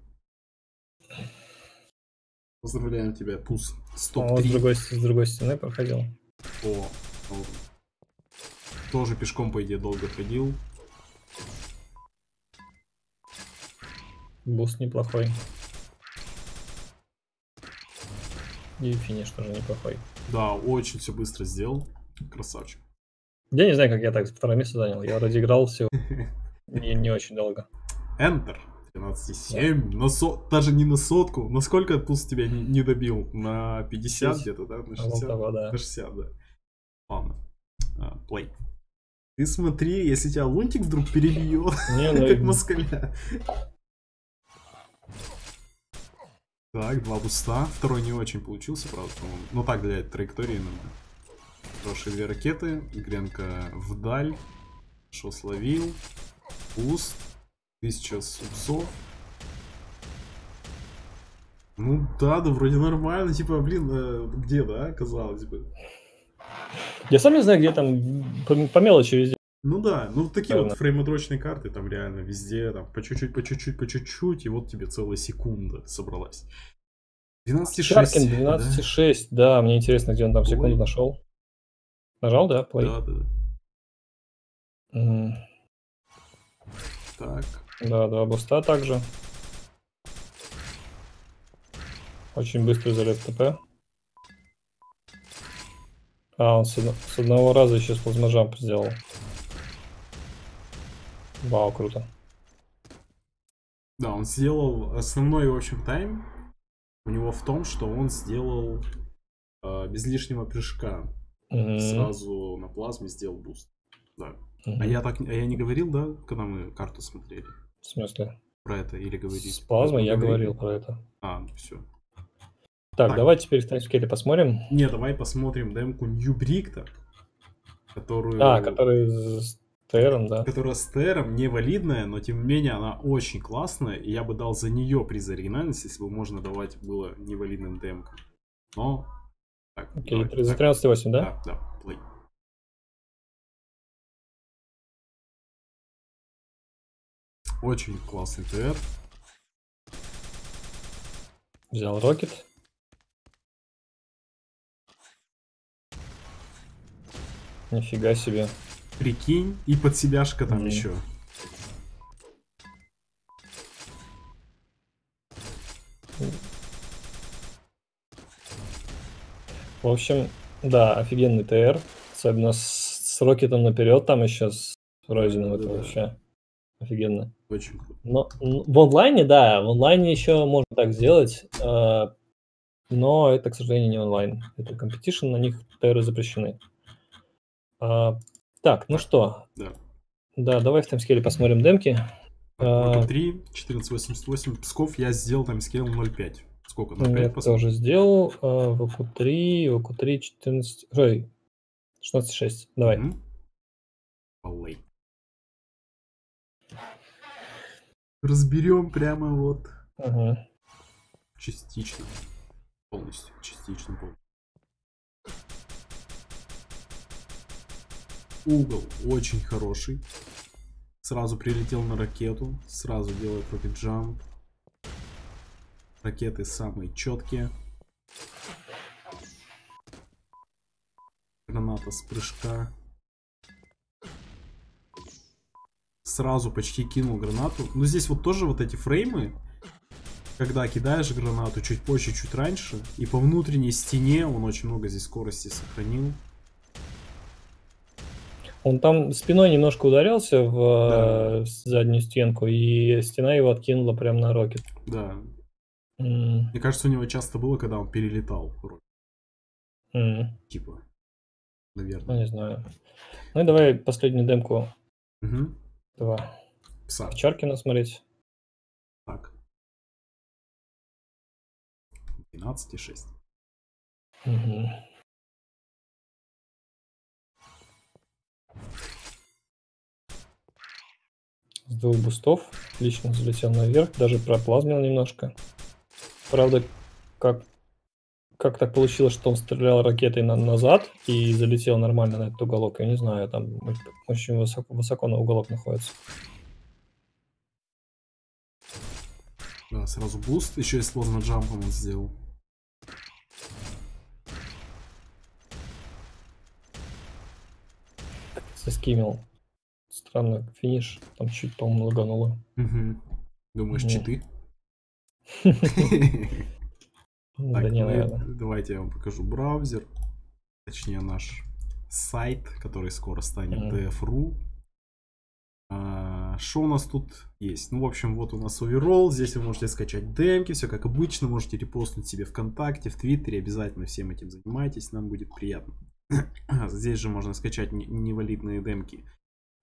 Поздравляем тебя, Пус. С топ-3. с, другой, с другой стены проходил. О, тоже пешком, по идее, долго ходил. Буст неплохой. И финиш тоже неплохой. Да, очень все быстро сделал. Красавчик. Я не знаю, как я так второе место занял. Я вроде играл все *laughs* не, не очень долго. Enter. 12,7. Да. На со... Даже не на сотку. Насколько пуст тебя не, не добил? На 50 где-то, да? На 60? Того, да. На 60, да. Ладно. Play. Uh, Ты смотри, если тебя лунтик вдруг перебьет, ну, *laughs* как москаля. Так, два буста. Второй не очень получился, правда, по-моему. Ну так, для траектории надо. Хорошие две ракеты. Гренка вдаль. Шо словил. Буст. Тысяча ups ов. Ну да, да, вроде нормально. Типа, блин, э, где, да, казалось бы. Я сам не знаю, где там по, по мелочи везде. Ну да, ну такие Правильно. вот фреймодрочные карты там реально везде, там по чуть-чуть, по чуть-чуть, по чуть-чуть, и вот тебе целая секунда собралась. 12,6. Чаркин 12,6, да? да, мне интересно, где он там секунду нашел. Нажал, да, play? Да, да, да. Mm. Так. Да, два буста также. Очень быстрый залет ТП. А, он с, с одного раза еще с plasma jump сделал. Вау, круто. Да, он сделал основной, в общем, time у него в том, что он сделал э, без лишнего прыжка. Mm-hmm. Сразу на плазме сделал буст. Да. Mm-hmm. А я так, а я не говорил, да, когда мы карту смотрели? В смысле? Про это или говорить? С плазмой я говорил про это. А, ну все. Так, так, давай теперь в таймскейле посмотрим. Не, давай посмотрим демку Ньюбрикта, которую... А, который с ТРом, да. Которая с ТРом невалидная, но тем не менее она очень классная, и я бы дал за нее приз оригинальности, если бы можно давать было невалидным демкам. Но... Так, Окей, давай, за 13.8, да? Да, да, плей. Очень классный ТР. Взял Рокет. Нифига себе. Прикинь, и под себяшка там mm. еще. В общем, да, офигенный ТР. Особенно с, с Рокетом наперед, там еще с Ройзеном, это да. вообще офигенно. Очень круто. Но в онлайне, да, в онлайне еще можно так сделать, э, но это, к сожалению, не онлайн. Это competition, на них TR запрещены. А, так, ну что? Да. Да, давай в timescale е посмотрим демки. ВК 3, 1488. Псков я сделал timescale 0.5. Сколько? 0.5 Я посмотрим. тоже сделал. VQ3, VQ3, 14... Ой, 16.6. Давай. Угу. Разберем прямо вот. Угу. Частично. Полностью. Частично полностью. Угол очень хороший. Сразу прилетел на ракету. Сразу делает рокет джамп. Ракеты самые четкие. Граната с прыжка. Сразу почти кинул гранату. Но здесь вот тоже вот эти фреймы. Когда кидаешь гранату чуть позже, чуть раньше. И по внутренней стене он очень много здесь скорости сохранил. Он там спиной немножко ударился в да. Э, заднюю стенку, и стена его откинула прямо на рокет. Да. Mm. Мне кажется, у него часто было, когда он перелетал. Mm. Типа. Наверное. Ну, не знаю. Ну и давай последнюю демку. Угу. Два. Пса. Чаркина смотреть. Так. 12,6. Угу. С двух бустов. Лично залетел наверх, даже проплазмил немножко. Правда, как, как так получилось, что он стрелял ракетой на, назад и залетел нормально на этот уголок, я не знаю, там очень высоко, высоко на уголок находится. Да, сразу буст, еще и с jump ом он сделал. Заскимил. Странно, финиш там чуть, по-моему, лагануло. Угу. Думаешь, читы? *laughs* Так, ну давайте я вам покажу браузер. Точнее, наш сайт, который скоро станет df.ru. А, что у нас тут есть? Ну, в общем, вот у нас overall. Здесь вы можете скачать демки, все как обычно. Можете репостнуть себе ВКонтакте, в Твиттере. Обязательно всем этим занимайтесь, нам будет приятно. *clears throat* Здесь же можно скачать невалидные демки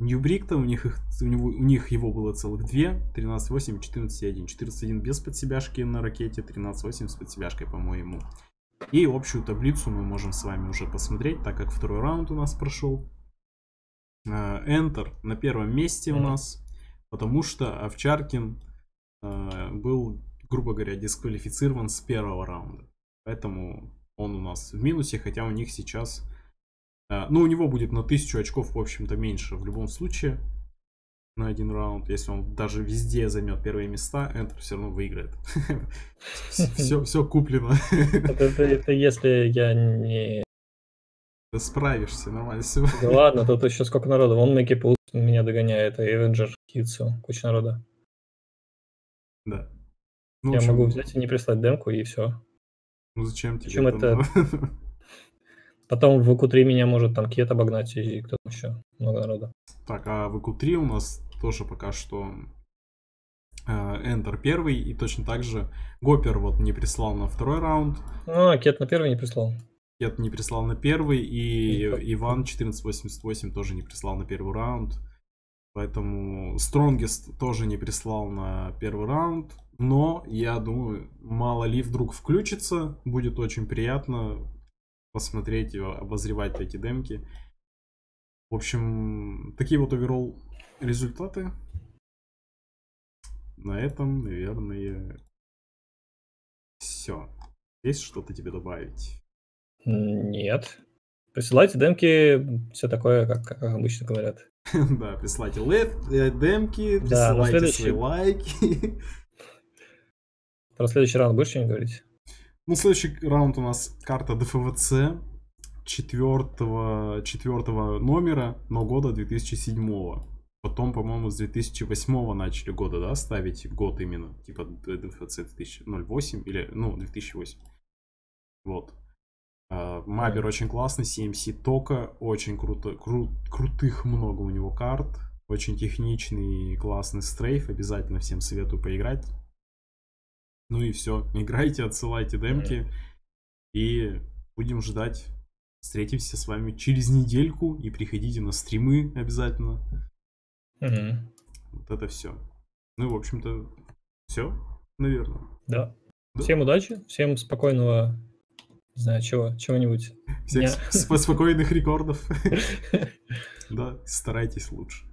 Ньюбрикта, у них, их, у, него, у них его было целых две, 13.8 и 14.1. 14.1 без подсебяшки на ракете, 13.8 с подсебяшкой, по-моему. И общую таблицу мы можем с вами уже посмотреть, так как второй раунд у нас прошел. Uh, Enter на первом месте у нас, потому что Овчаркин uh, был, грубо говоря, дисквалифицирован с первого раунда. Поэтому он у нас в минусе, хотя у них сейчас ну, у него будет на 1000 очков, в общем-то, меньше в любом случае. на один раунд. Если он даже везде займет первые места, Enter все равно выиграет. *laughs* Все, все куплено. Это, если я не... Ты справишься, нормально все. Да ладно, тут еще сколько народу. Вон Мэки Пулс меня догоняет, и Avenger Китсу, куча народа. Да. Ну, я могу взять и не прислать демку, и все. Ну зачем тебе Причем это... *laughs* Потом в q 3 меня может там Кет обогнать и кто-то еще. Много народа. Так, а в q 3 у нас тоже пока что э, Enter первый, и точно так же Гопер вот не прислал на второй раунд. А, Кет на первый не прислал. Кет не прислал на первый, и Иван 1488 тоже не прислал на первый раунд. Поэтому Strongest тоже не прислал на первый раунд. Но я думаю, мало ли вдруг включится. Будет очень приятно посмотреть и обозревать эти демки. В общем, такие вот оверолл результаты. На этом, наверное, все. Есть что-то тебе добавить? Нет. Присылайте демки, все такое, как, как обычно говорят. *laughs* Да, присылайте э, демки, присылайте свои лайки. *laughs* Про следующий раунд будешь что-нибудь говорить? Ну, следующий раунд у нас карта ДФВЦ четвертого, четвертого номера, но года 2007. Потом, по-моему, с 2008 начали года, да, ставить год именно, типа ДФЦ 2008 или, ну, 2008. Вот. Uh, Мабер очень классный, CMC Тока, очень круто, кру, крутых много у него карт, очень техничный, классный стрейф, обязательно всем советую поиграть. Ну и все. Играйте, отсылайте демки. И будем ждать. Встретимся с вами через недельку. И приходите на стримы обязательно. Вот это все. Ну и, в общем-то, все, наверное. Да. да. Всем удачи, всем спокойного, не знаю, чего, чего-нибудь. Всех спокойных рекордов. *laughs* Да, старайтесь лучше.